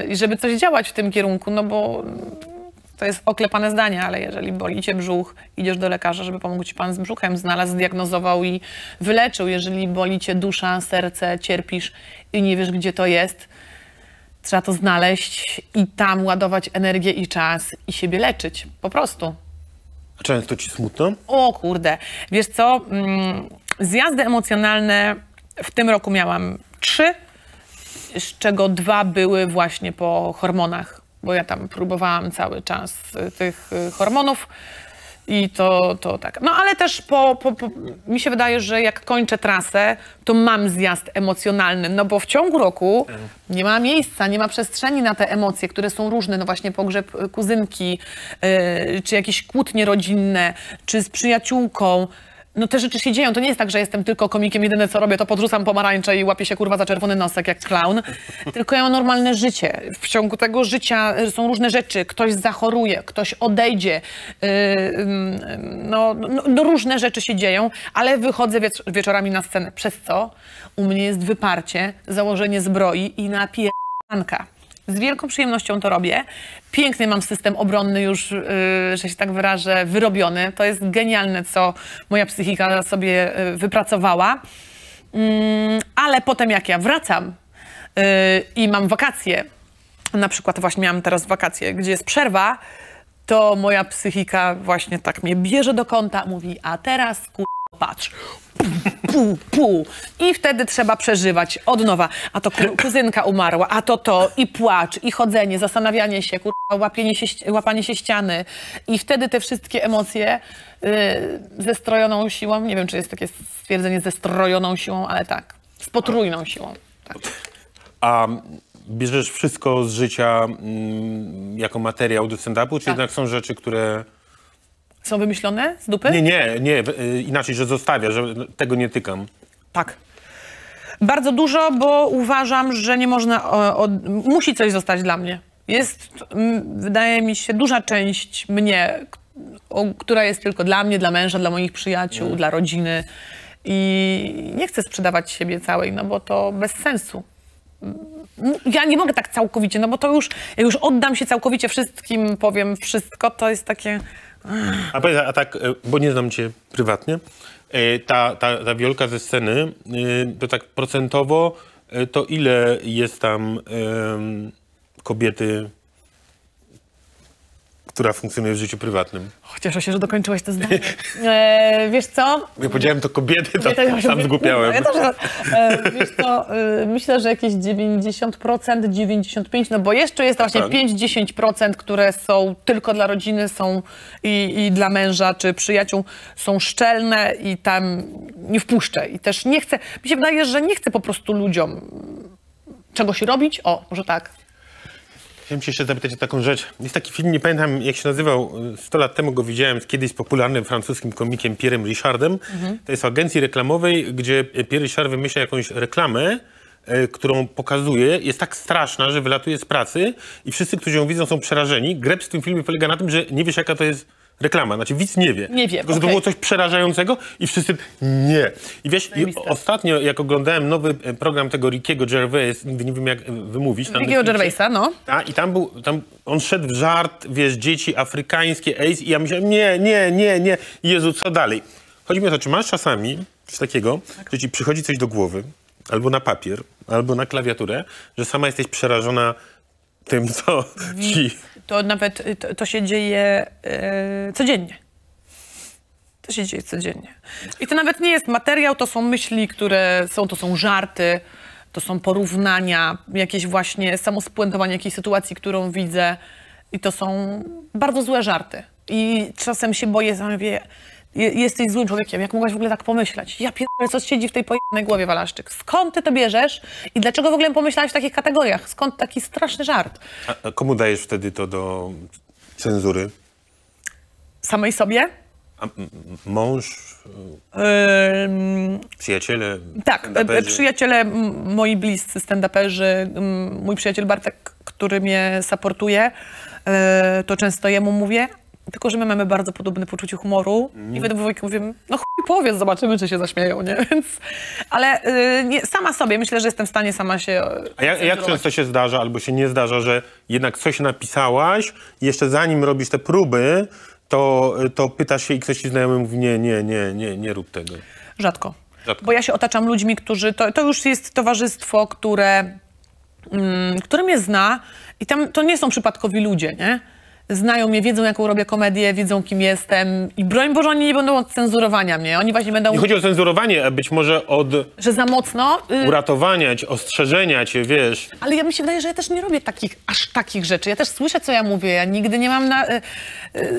i żeby coś działać w tym kierunku, no bo to jest oklepane zdanie, ale jeżeli boli cię brzuch, idziesz do lekarza, żeby pomógł ci pan z brzuchem, znalazł, zdiagnozował i wyleczył. Jeżeli boli cię dusza, serce, cierpisz i nie wiesz, gdzie to jest, trzeba to znaleźć i tam ładować energię i czas i siebie leczyć. Po prostu. A często ci smutno? O kurde, wiesz co? Mm, Zjazdy emocjonalne w tym roku miałam trzy, z czego dwa były właśnie po hormonach, bo ja tam próbowałam cały czas y, tych y, hormonów I to, to tak. No ale też po, po, po, mi się wydaje, że jak kończę trasę, to mam zjazd emocjonalny, no bo w ciągu roku nie ma miejsca, nie ma przestrzeni na te emocje, które są różne, no właśnie pogrzeb y, kuzynki, yy, czy jakieś kłótnie rodzinne, czy z przyjaciółką. No te rzeczy się dzieją. To nie jest tak, że jestem tylko komikiem, jedyne co robię, to podrzucam pomarańcze i łapię się kurwa za czerwony nosek jak clown. Tylko ja mam normalne życie. W ciągu tego życia y, są różne rzeczy. Ktoś zachoruje, ktoś odejdzie. Yy, ym, no, no, no różne rzeczy się dzieją, ale wychodzę wiecz wieczorami na scenę. Przez co u mnie jest wyparcie, założenie zbroi i napieranka. Z wielką przyjemnością to robię. Piękny mam system obronny już, yy, że się tak wyrażę, wyrobiony. To jest genialne, co moja psychika sobie yy, wypracowała. Mm, ale potem jak ja wracam yy, i mam wakacje, na przykład właśnie miałam teraz wakacje, gdzie jest przerwa, to moja psychika właśnie tak mnie bierze do kąta, mówi, a teraz ku... patrz, pu, pu. I wtedy trzeba przeżywać od nowa. A to ku- kuzynka umarła, a to to, i płacz, i chodzenie, zastanawianie się, kurwa, łapienie się, łapanie się ściany. I wtedy te wszystkie emocje yy, ze strojoną siłą, nie wiem, czy jest takie stwierdzenie ze strojoną siłą, ale tak, z potrójną siłą. Tak. A bierzesz wszystko z życia mm, jako materiał do stand-upu, czy Tak. jednak są rzeczy, które... Są wymyślone z dupy? Nie, nie, nie, y, inaczej, że zostawiasz, że tego nie tykam. Tak. Bardzo dużo, bo uważam, że nie można. O, o, musi coś zostać dla mnie. Jest, wydaje mi się, duża część mnie, o, która jest tylko dla mnie, dla męża, dla moich przyjaciół, dla rodziny. I nie chcę sprzedawać siebie całej, no bo to bez sensu. Ja nie mogę tak całkowicie, no bo to już, ja już oddam się całkowicie wszystkim, powiem wszystko, to jest takie. A, a tak, e, bo nie znam cię prywatnie, e, ta, ta, ta wiolka ze sceny, e, to tak procentowo, to ile jest tam kobiety, która funkcjonuje w życiu prywatnym? Cieszę się, że dokończyłeś to zdanie. E, wiesz co? Jak powiedziałem to kobiety, to Ja sam zgłupiałem. Ja też, e, wiesz co, e, myślę, że jakieś 90%, 95%, no bo jeszcze jest właśnie Tak. 5-10%, które są tylko dla rodziny, są i, i dla męża czy przyjaciół, są szczelne i tam nie wpuszczę. I też nie chcę, mi się wydaje, że nie chcę po prostu ludziom czegoś robić. O, może tak. Chciałem cię jeszcze zapytać o taką rzecz. Jest taki film, nie pamiętam jak się nazywał, 100 lat temu go widziałem z kiedyś popularnym francuskim komikiem Pierre'em Richardem. To jest o agencji reklamowej, gdzie Pierre Richard wymyśla jakąś reklamę, e, którą pokazuje, jest tak straszna, że wylatuje z pracy i wszyscy, którzy ją widzą są przerażeni. Greb w tym filmie polega na tym, że nie wiesz jaka to jest reklama. Znaczy widz nie wie. Nie wie, Tylko, że to było coś przerażającego i wszyscy nie. I wiesz, i ostatnio jak oglądałem nowy e, program tego Rickiego Gervais, nie wiem jak e, wymówić. Rickiego. Gervaisa, no. A, i tam był, tam on szedł w żart, wiesz, dzieci afrykańskie, AIDS i ja myślałem, nie, nie, nie, nie, Jezu, co dalej? Chodzi mi o to, czy masz czasami coś takiego, że ci przychodzi coś do głowy, albo na papier, albo na klawiaturę, że sama jesteś przerażona tym, co ci... To nawet y, to, to się dzieje e, codziennie. To się dzieje codziennie. I to nawet nie jest materiał, to są myśli, które są, to są żarty, to są porównania, jakieś właśnie samospuentowanie jakiejś sytuacji, którą widzę. I to są bardzo złe żarty. I czasem się boję, je- jesteś złym człowiekiem, jak mogłaś w ogóle tak pomyśleć? Ja pierdolę, co siedzi w tej pojebanej głowie, Walaszczyk? Skąd ty to bierzesz i dlaczego w ogóle pomyślałeś w takich kategoriach? Skąd taki straszny żart? A, a komu dajesz wtedy to do cenzury? Samej sobie? A, mąż, Ym, przyjaciele? tak, e, przyjaciele, moi bliscy stand-uperzy, mój przyjaciel Bartek, który mnie supportuje, e, to często jemu mówię, tylko że my mamy bardzo podobne poczucie humoru i wtedy wujek mówię, no chuj powiedz, zobaczymy, czy się zaśmieją, nie? Więc, ale y, nie, sama sobie, myślę, że jestem w stanie sama się A jak, jak często się zdarza, albo się nie zdarza, że jednak coś napisałaś i jeszcze zanim robisz te próby, to, to pytasz się i ktoś ci znajomy mówi, nie, nie, nie, nie, nie rób tego. Rzadko. Rzadko. Bo ja się otaczam ludźmi, którzy. To, to już jest towarzystwo, które, mm, które mnie zna i tam to nie są przypadkowi ludzie, nie? Znają mnie, wiedzą jaką robię komedię, wiedzą kim jestem i broń Boże, oni nie będą od cenzurowania mnie, oni właśnie będą, Nie chodzi o cenzurowanie, a być może od że za mocno, y, uratowania cię, ostrzeżenia cię, wiesz. ale ja mi się wydaje, że ja też nie robię takich, aż takich rzeczy, ja też słyszę co ja mówię, ja nigdy nie mam na... y,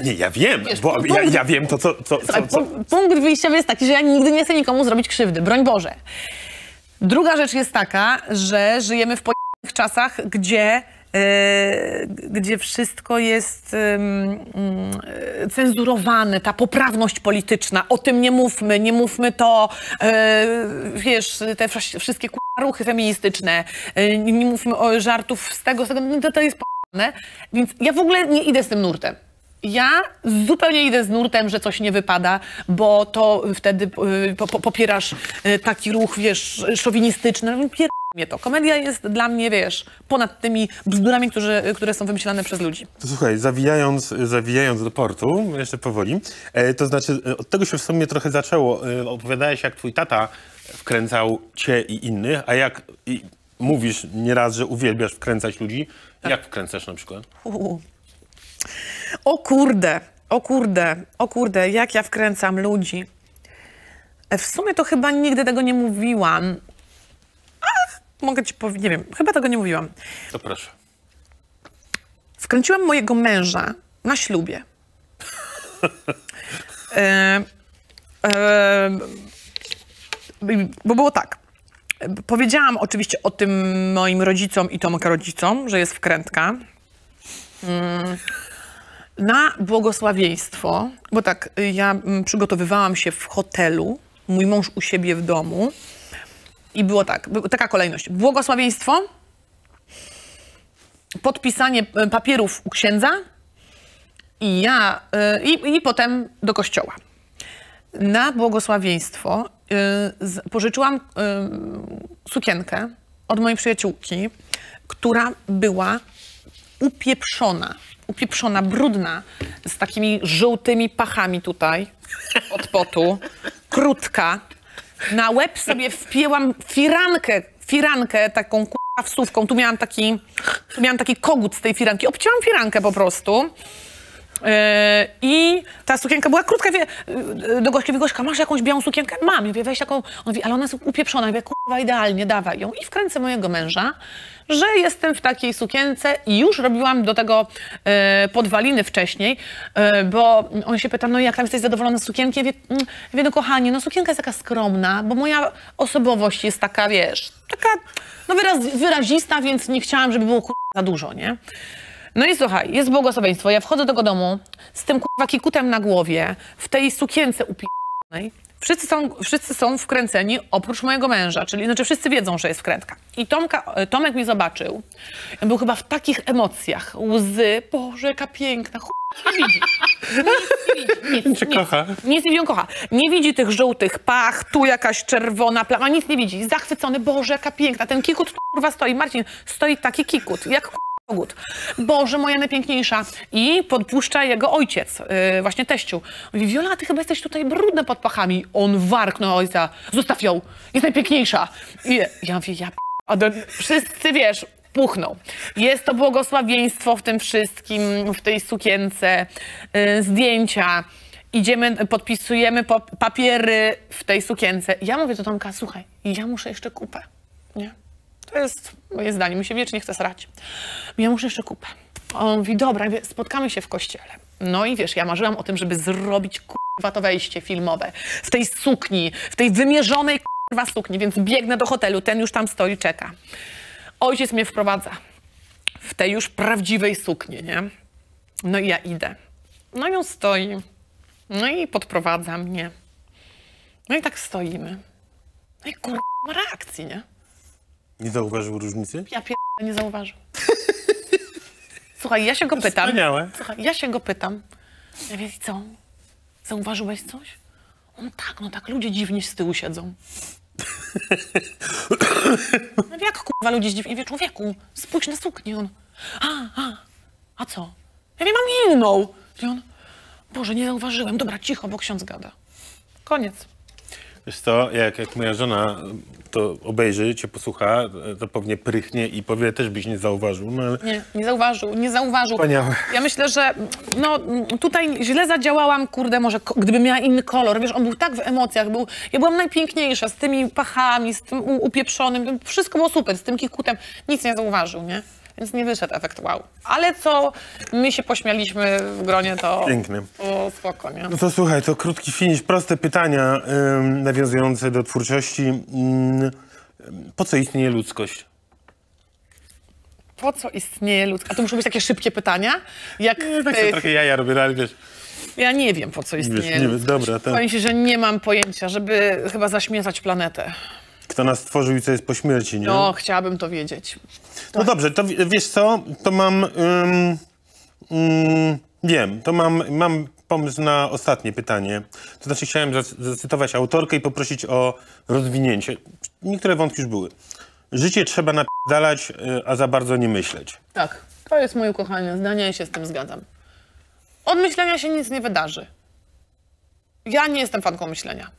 Nie, ja wiem, Wiesz, bo punkt- ja, ja wiem to, co... co, Słuchaj, co, co. pu- punkt wyjściowy jest taki, że ja nigdy nie chcę nikomu zrobić krzywdy, broń Boże. Druga rzecz jest taka, że żyjemy w pojemnych czasach, gdzie, gdzie wszystko jest e, cenzurowane, ta poprawność polityczna. O tym nie mówmy, nie mówmy to, e, wiesz, te wsz- wszystkie ruchy feministyczne, nie mówmy o żartów z tego, z tego, no to, to jest p***ne. Więc ja w ogóle nie idę z tym nurtem. Ja zupełnie idę z nurtem, że coś nie wypada, bo to wtedy y, po, po, popierasz y, taki ruch, wiesz, szowinistyczny. No. Mnie to. Komedia jest dla mnie, wiesz, ponad tymi bzdurami, którzy, które są wymyślane przez ludzi. To słuchaj, zawijając, zawijając do portu, jeszcze powoli, e, to znaczy e, od tego się w sumie trochę zaczęło. E, opowiadałeś, jak twój tata wkręcał cię i innych, a jak i mówisz nieraz, że uwielbiasz wkręcać ludzi. Jak wkręcasz na przykład? U. O kurde, o kurde, o kurde, jak ja wkręcam ludzi. E, W sumie to chyba nigdy tego nie mówiłam. Mogę ci powiedzieć, nie wiem, chyba tego nie mówiłam. To proszę. Wkręciłam mojego męża na ślubie. E, e, bo było tak. Powiedziałam oczywiście o tym moim rodzicom i Tomka rodzicom, że jest wkrętka. Mm, Na błogosławieństwo, bo tak, ja mm, przygotowywałam się w hotelu, mój mąż u siebie w domu i było tak, taka kolejność. Błogosławieństwo, podpisanie e, papierów u księdza i ja, e, i, i potem do kościoła. Na błogosławieństwo e, pożyczyłam sukienkę od mojej przyjaciółki, która była upieprzona, upieprzona, brudna, z takimi żółtymi pachami tutaj od potu, krótka. Na łeb sobie wpięłam firankę, firankę taką k***a. Tu miałam taki, tu miałam taki kogut z tej firanki. Obcięłam firankę po prostu. Yy, I ta sukienka była krótka, wie, yy, do gościa, Gośka, masz jakąś białą sukienkę? Mam. Ja mówię, weź taką, on mówi, ale ona jest upieprzona. Ja mówię, kurwa, idealnie, dawaj ją. I wkręcę mojego męża, że jestem w takiej sukience i już robiłam do tego yy, podwaliny wcześniej, yy, bo on się pyta, no jak tam jesteś zadowolony z sukienki? Ja mówię, mm, ja mówię, no kochanie, no sukienka jest taka skromna, bo moja osobowość jest taka, wiesz, taka, no wyraz, wyrazista, więc nie chciałam, żeby było za dużo, nie? No i słuchaj, jest błogosławieństwo. Ja wchodzę do tego domu z tym kurwa kikutem na głowie, w tej sukience upijanej. Wszyscy są, wszyscy są wkręceni, oprócz mojego męża, czyli znaczy wszyscy wiedzą, że jest wkrętka. I Tomka, e, Tomek mnie zobaczył. Był chyba w takich emocjach, łzy. Boże, jaka piękna, chuj nie widzi. Nic nie widzi, nic, nic. kocha. Nic nie widzi, kocha. Nie widzi tych żółtych pach, tu jakaś czerwona plama, nic nie widzi. Zachwycony, Boże, jaka piękna. Ten kikut kurwa stoi. Marcin, stoi taki kikut, jak Boże, moja najpiękniejsza. I podpuszcza jego ojciec, yy, właśnie teściu. Mówi, Wiola, ty chyba jesteś tutaj brudna pod pachami. On warknął ojca, zostaw ją, jest najpiękniejsza. I ja mówię, ja p- a do, wszyscy, wiesz, puchną. Jest to błogosławieństwo w tym wszystkim, w tej sukience, yy, zdjęcia. Idziemy, podpisujemy po, papiery w tej sukience. Ja mówię do Tomka, słuchaj, ja muszę jeszcze kupę. Nie? To jest moje zdanie, mi się wiecznie chce srać. Ja muszę jeszcze kupę. On mówi, dobra, spotkamy się w kościele. No i wiesz, ja marzyłam o tym, żeby zrobić kurwa to wejście filmowe w tej sukni, w tej wymierzonej kurwa sukni, więc biegnę do hotelu, ten już tam stoi, czeka. Ojciec mnie wprowadza w tej już prawdziwej sukni, nie? No i ja idę. No i on stoi. No i podprowadza mnie. No i tak stoimy. No i kurwa reakcji, nie? Nie zauważył różnicy? Ja pier... nie zauważył. Słuchaj, ja się go pytam. Wspaniałe. Słuchaj, ja się go pytam. Ja wiem, co? Zauważyłeś coś? On tak, no tak, ludzie dziwnie z tyłu siedzą. No jak kurwa ludzie dziwnie? Wie, człowieku, spójrz na suknię. On, a, a, a co? Ja wiem, mam inną. I on, Boże, nie zauważyłem. Dobra, cicho, bo ksiądz gada. Koniec. Wiesz co, jak, jak moja żona to obejrzy, cię posłucha, to pewnie prychnie i powie, też byś nie zauważył, no ale... Nie, nie zauważył, nie zauważył. Wspaniałe. Ja myślę, że no, tutaj źle zadziałałam, kurde, może gdybym miała inny kolor. Wiesz, on był tak w emocjach, był, ja byłam najpiękniejsza, z tymi pachami, z tym upieprzonym, wszystko było super, z tym kikutem. Nic nie zauważył, nie? Więc nie wyszedł efekt wow. Ale co my się pośmialiśmy w gronie, to Piękne. było spoko, nie? No to słuchaj, to krótki finisz, proste pytania nawiązujące do twórczości. Ym, po co istnieje ludzkość? Po co istnieje ludzkość? A to muszą być takie szybkie pytania? Jak Ja w tak sobie trochę jaja robię, no ale wiesz, Ja nie wiem, po co istnieje nie wiem, ludzkość. dobra, to- Powiem ci, że nie mam pojęcia, żeby chyba zaśmiecać planetę. Kto nas stworzył i co jest po śmierci, nie? No, chciałabym to wiedzieć. No dobrze, to wi- wiesz co, to mam, ym, ym, wiem, to mam, mam pomysł na ostatnie pytanie. To znaczy chciałem zac- zacytować autorkę i poprosić o rozwinięcie. Niektóre wątki już były. Życie trzeba napierdalać, y, a za bardzo nie myśleć. Tak, to jest moje ukochane zdanie, ja się z tym zgadzam. Od myślenia się nic nie wydarzy. Ja nie jestem fanką myślenia.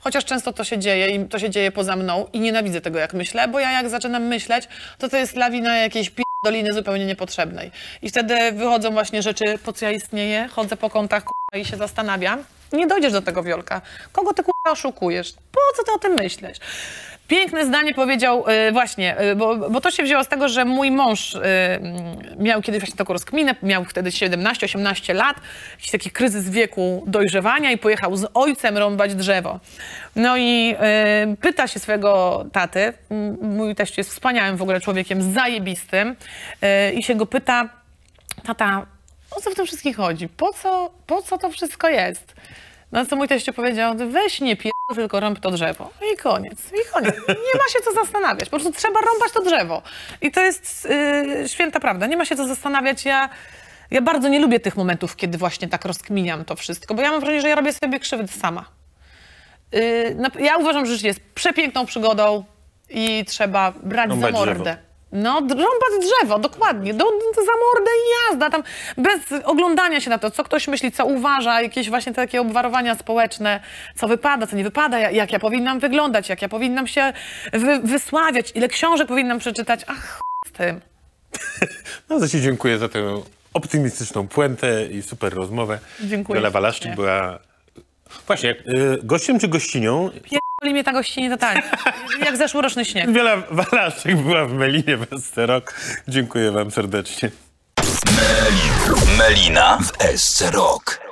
Chociaż często to się dzieje i to się dzieje poza mną i nienawidzę tego, jak myślę, bo ja jak zaczynam myśleć, to to jest lawina jakiejś doliny zupełnie niepotrzebnej. I wtedy wychodzą właśnie rzeczy, po co ja istnieję, chodzę po kątach k***a, i się zastanawiam. Nie dojdziesz do tego, Wiolka. Kogo ty k***a oszukujesz? Po co ty o tym myślisz? Piękne zdanie powiedział y, właśnie, y, bo, bo to się wzięło z tego, że mój mąż y, mm, miał kiedyś właśnie taką rozkminę, miał wtedy 17-18 lat, jakiś taki kryzys wieku dojrzewania i pojechał z ojcem rąbać drzewo. No i y, pyta się swojego taty, mój teść jest wspaniałym w ogóle człowiekiem, zajebistym, y, i się go pyta, tata, o co w tym wszystkim chodzi? Po co, po co to wszystko jest? No co mój teściu powiedział, weź nie pier... tylko rąb to drzewo. I koniec, i koniec. Nie ma się co zastanawiać, po prostu trzeba rąbać to drzewo. I to jest yy, święta prawda, nie ma się co zastanawiać. Ja, ja bardzo nie lubię tych momentów, kiedy właśnie tak rozkminiam to wszystko, bo ja mam wrażenie, że ja robię sobie krzywdę sama. Yy, ja uważam, że życie jest przepiękną przygodą i trzeba brać Rąbać za mordę. drzewo. No, rąbać drzewo, dokładnie. Do, do, za mordę i jazda. Tam bez oglądania się na to, co ktoś myśli, co uważa, jakieś właśnie takie obwarowania społeczne, co wypada, co nie wypada, ja- jak ja powinnam wyglądać, jak ja powinnam się wy, wysławiać, ile książek powinnam przeczytać. Ach, ch- z tym. No to ci dziękuję za tę optymistyczną puentę i super rozmowę. Dziękuję Wiola Walaszczyk była... Właśnie, y, gościem czy gościnią? Pierdoli mnie ta gościnie totalnie. Jak zeszłoroczny śnieg. Wiola Walaszczyk była w Melinie Westerok. Dziękuję wam serdecznie. Melina w SC Rock.